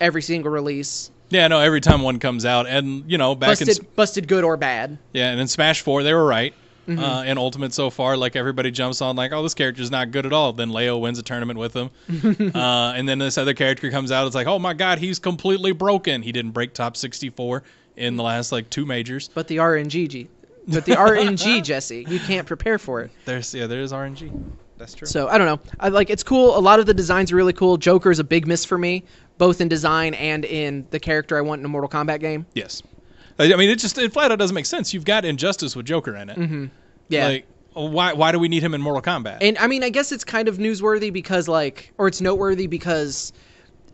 every single release, yeah, no. Every time one comes out, and you know, back in busted, busted good or bad. Yeah, and in Smash Four, they were right. Mm-hmm. Uh, in Ultimate so far, like everybody jumps on, like, oh, this character's not good at all. Then Leo wins a tournament with him, uh, and then this other character comes out. It's like, oh my god, he's completely broken. He didn't break top sixty-four in the last like two majors. But the RNG, but the RNG, Jesse, you can't prepare for it. There's yeah, there is RNG. That's true. So I don't know. I like it's cool. A lot of the designs are really cool. Joker is a big miss for me, both in design and in the character I want in a Mortal Kombat game. yes, I I mean, it just it flat out doesn't make sense. You've got Injustice with Joker in it. Mm-hmm. Yeah. Like, why why do we need him in Mortal Kombat? And I mean, I guess it's kind of newsworthy because like, or it's noteworthy because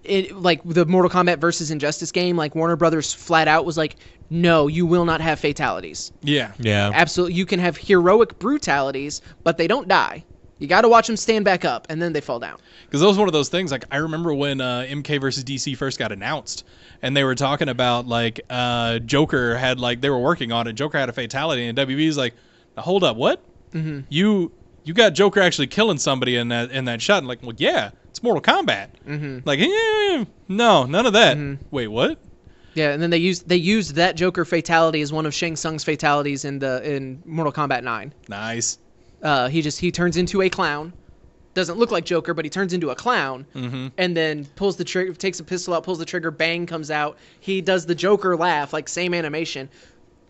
it like the Mortal Kombat versus Injustice game, like Warner Brothers flat out was like, no, you will not have fatalities. yeah, yeah Absolutely, you can have heroic brutalities, but they don't die. You got to watch them stand back up, and then they fall down. because that was one of those things. Like I remember when uh, MK versus DC first got announced, and they were talking about like uh, Joker had like they were working on it. Joker had a fatality, and WB's like, hold up, what? Mm-hmm. You you got Joker actually killing somebody in that in that shot? And like, well, yeah, it's Mortal Kombat. Mm-hmm. Like, yeah, no, none of that. Wait, what? Yeah, and then they used they used that Joker fatality as one of Shang Tsung's fatalities in the in Mortal Kombat Nine. Nice. Uh, he just he turns into a clown. Doesn't look like Joker, but he turns into a clown, Mm-hmm. and then pulls the trigger, takes a pistol out, pulls the trigger, bang comes out. He does the Joker laugh, like same animation,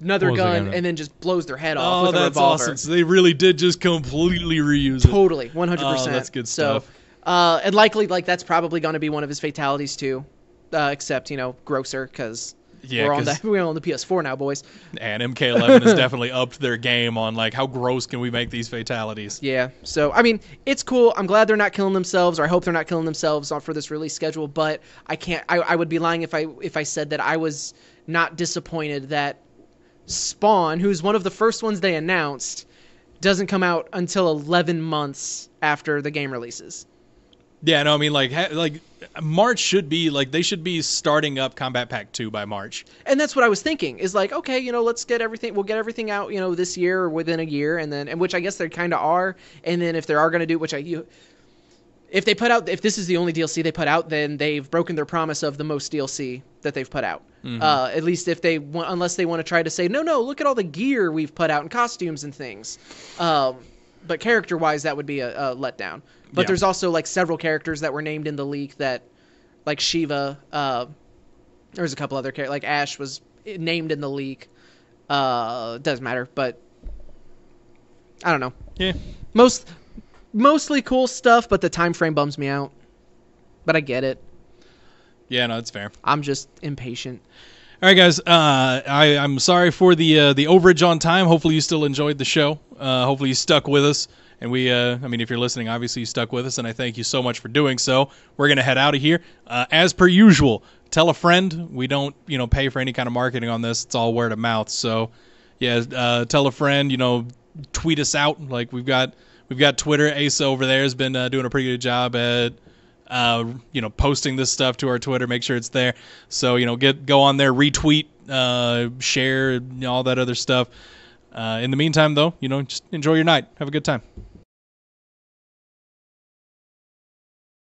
another gun, and then just blows their head off Oh, with a that's revolver. awesome. So they really did just completely reuse it. Totally, one hundred percent. Oh, that's good so, stuff. uh, and likely, like that's probably going to be one of his fatalities too, uh, except you know grosser because Yeah, we're on the we're on the PS4 now, boys. And MK11 has definitely upped their game on like how gross can we make these fatalities. Yeah. So I mean, it's cool. I'm glad they're not killing themselves, or I hope they're not killing themselves on for this release schedule. But I can't. I, I would be lying if I if I said that I was not disappointed that Spawn, who's one of the first ones they announced, doesn't come out until 11 months after the game releases. Yeah, no, I mean like ha- like March should be like they should be starting up Combat Pack 2 by March. And that's what I was thinking. Is like, okay, you know, let's get everything. We'll get everything out, you know, this year or within a year, and then, and which I guess they kind of are. And then if they are going to do, which I, you, if they put out if this is the only DLC they put out, then they've broken their promise of the most DLC that they've put out. Uh, at least if they want, unless they want to try to say no, no, look at all the gear we've put out and costumes and things. Um, but character wise, that would be a, a letdown. But Yeah. there's also like several characters that were named in the leak that, like Shiva. Uh, there was a couple other characters like Ash was named in the leak. Uh, doesn't matter, but I don't know. Yeah. Most mostly cool stuff, but the time frame bums me out. But I get it. Yeah, no, it's fair. I'm just impatient. All right, guys. Uh, I, I'm sorry for the uh, the overage on time. Hopefully, you still enjoyed the show. Uh, hopefully, you stuck with us. And we, uh, I mean, if you're listening, obviously you stuck with us, and I thank you so much for doing so. We're gonna head out of here. Uh, as per usual, tell a friend. We don't, you know, pay for any kind of marketing on this. It's all word of mouth. So, yeah, uh, tell a friend. You know, tweet us out. Like we've got, we've got Twitter. Asa over there has been doing a pretty good job at uh, you know, posting this stuff to our Twitter. Make sure it's there. So you know, get go on there, retweet, uh, share, all that other stuff. Uh, in the meantime, though, you know, just enjoy your night. Have a good time.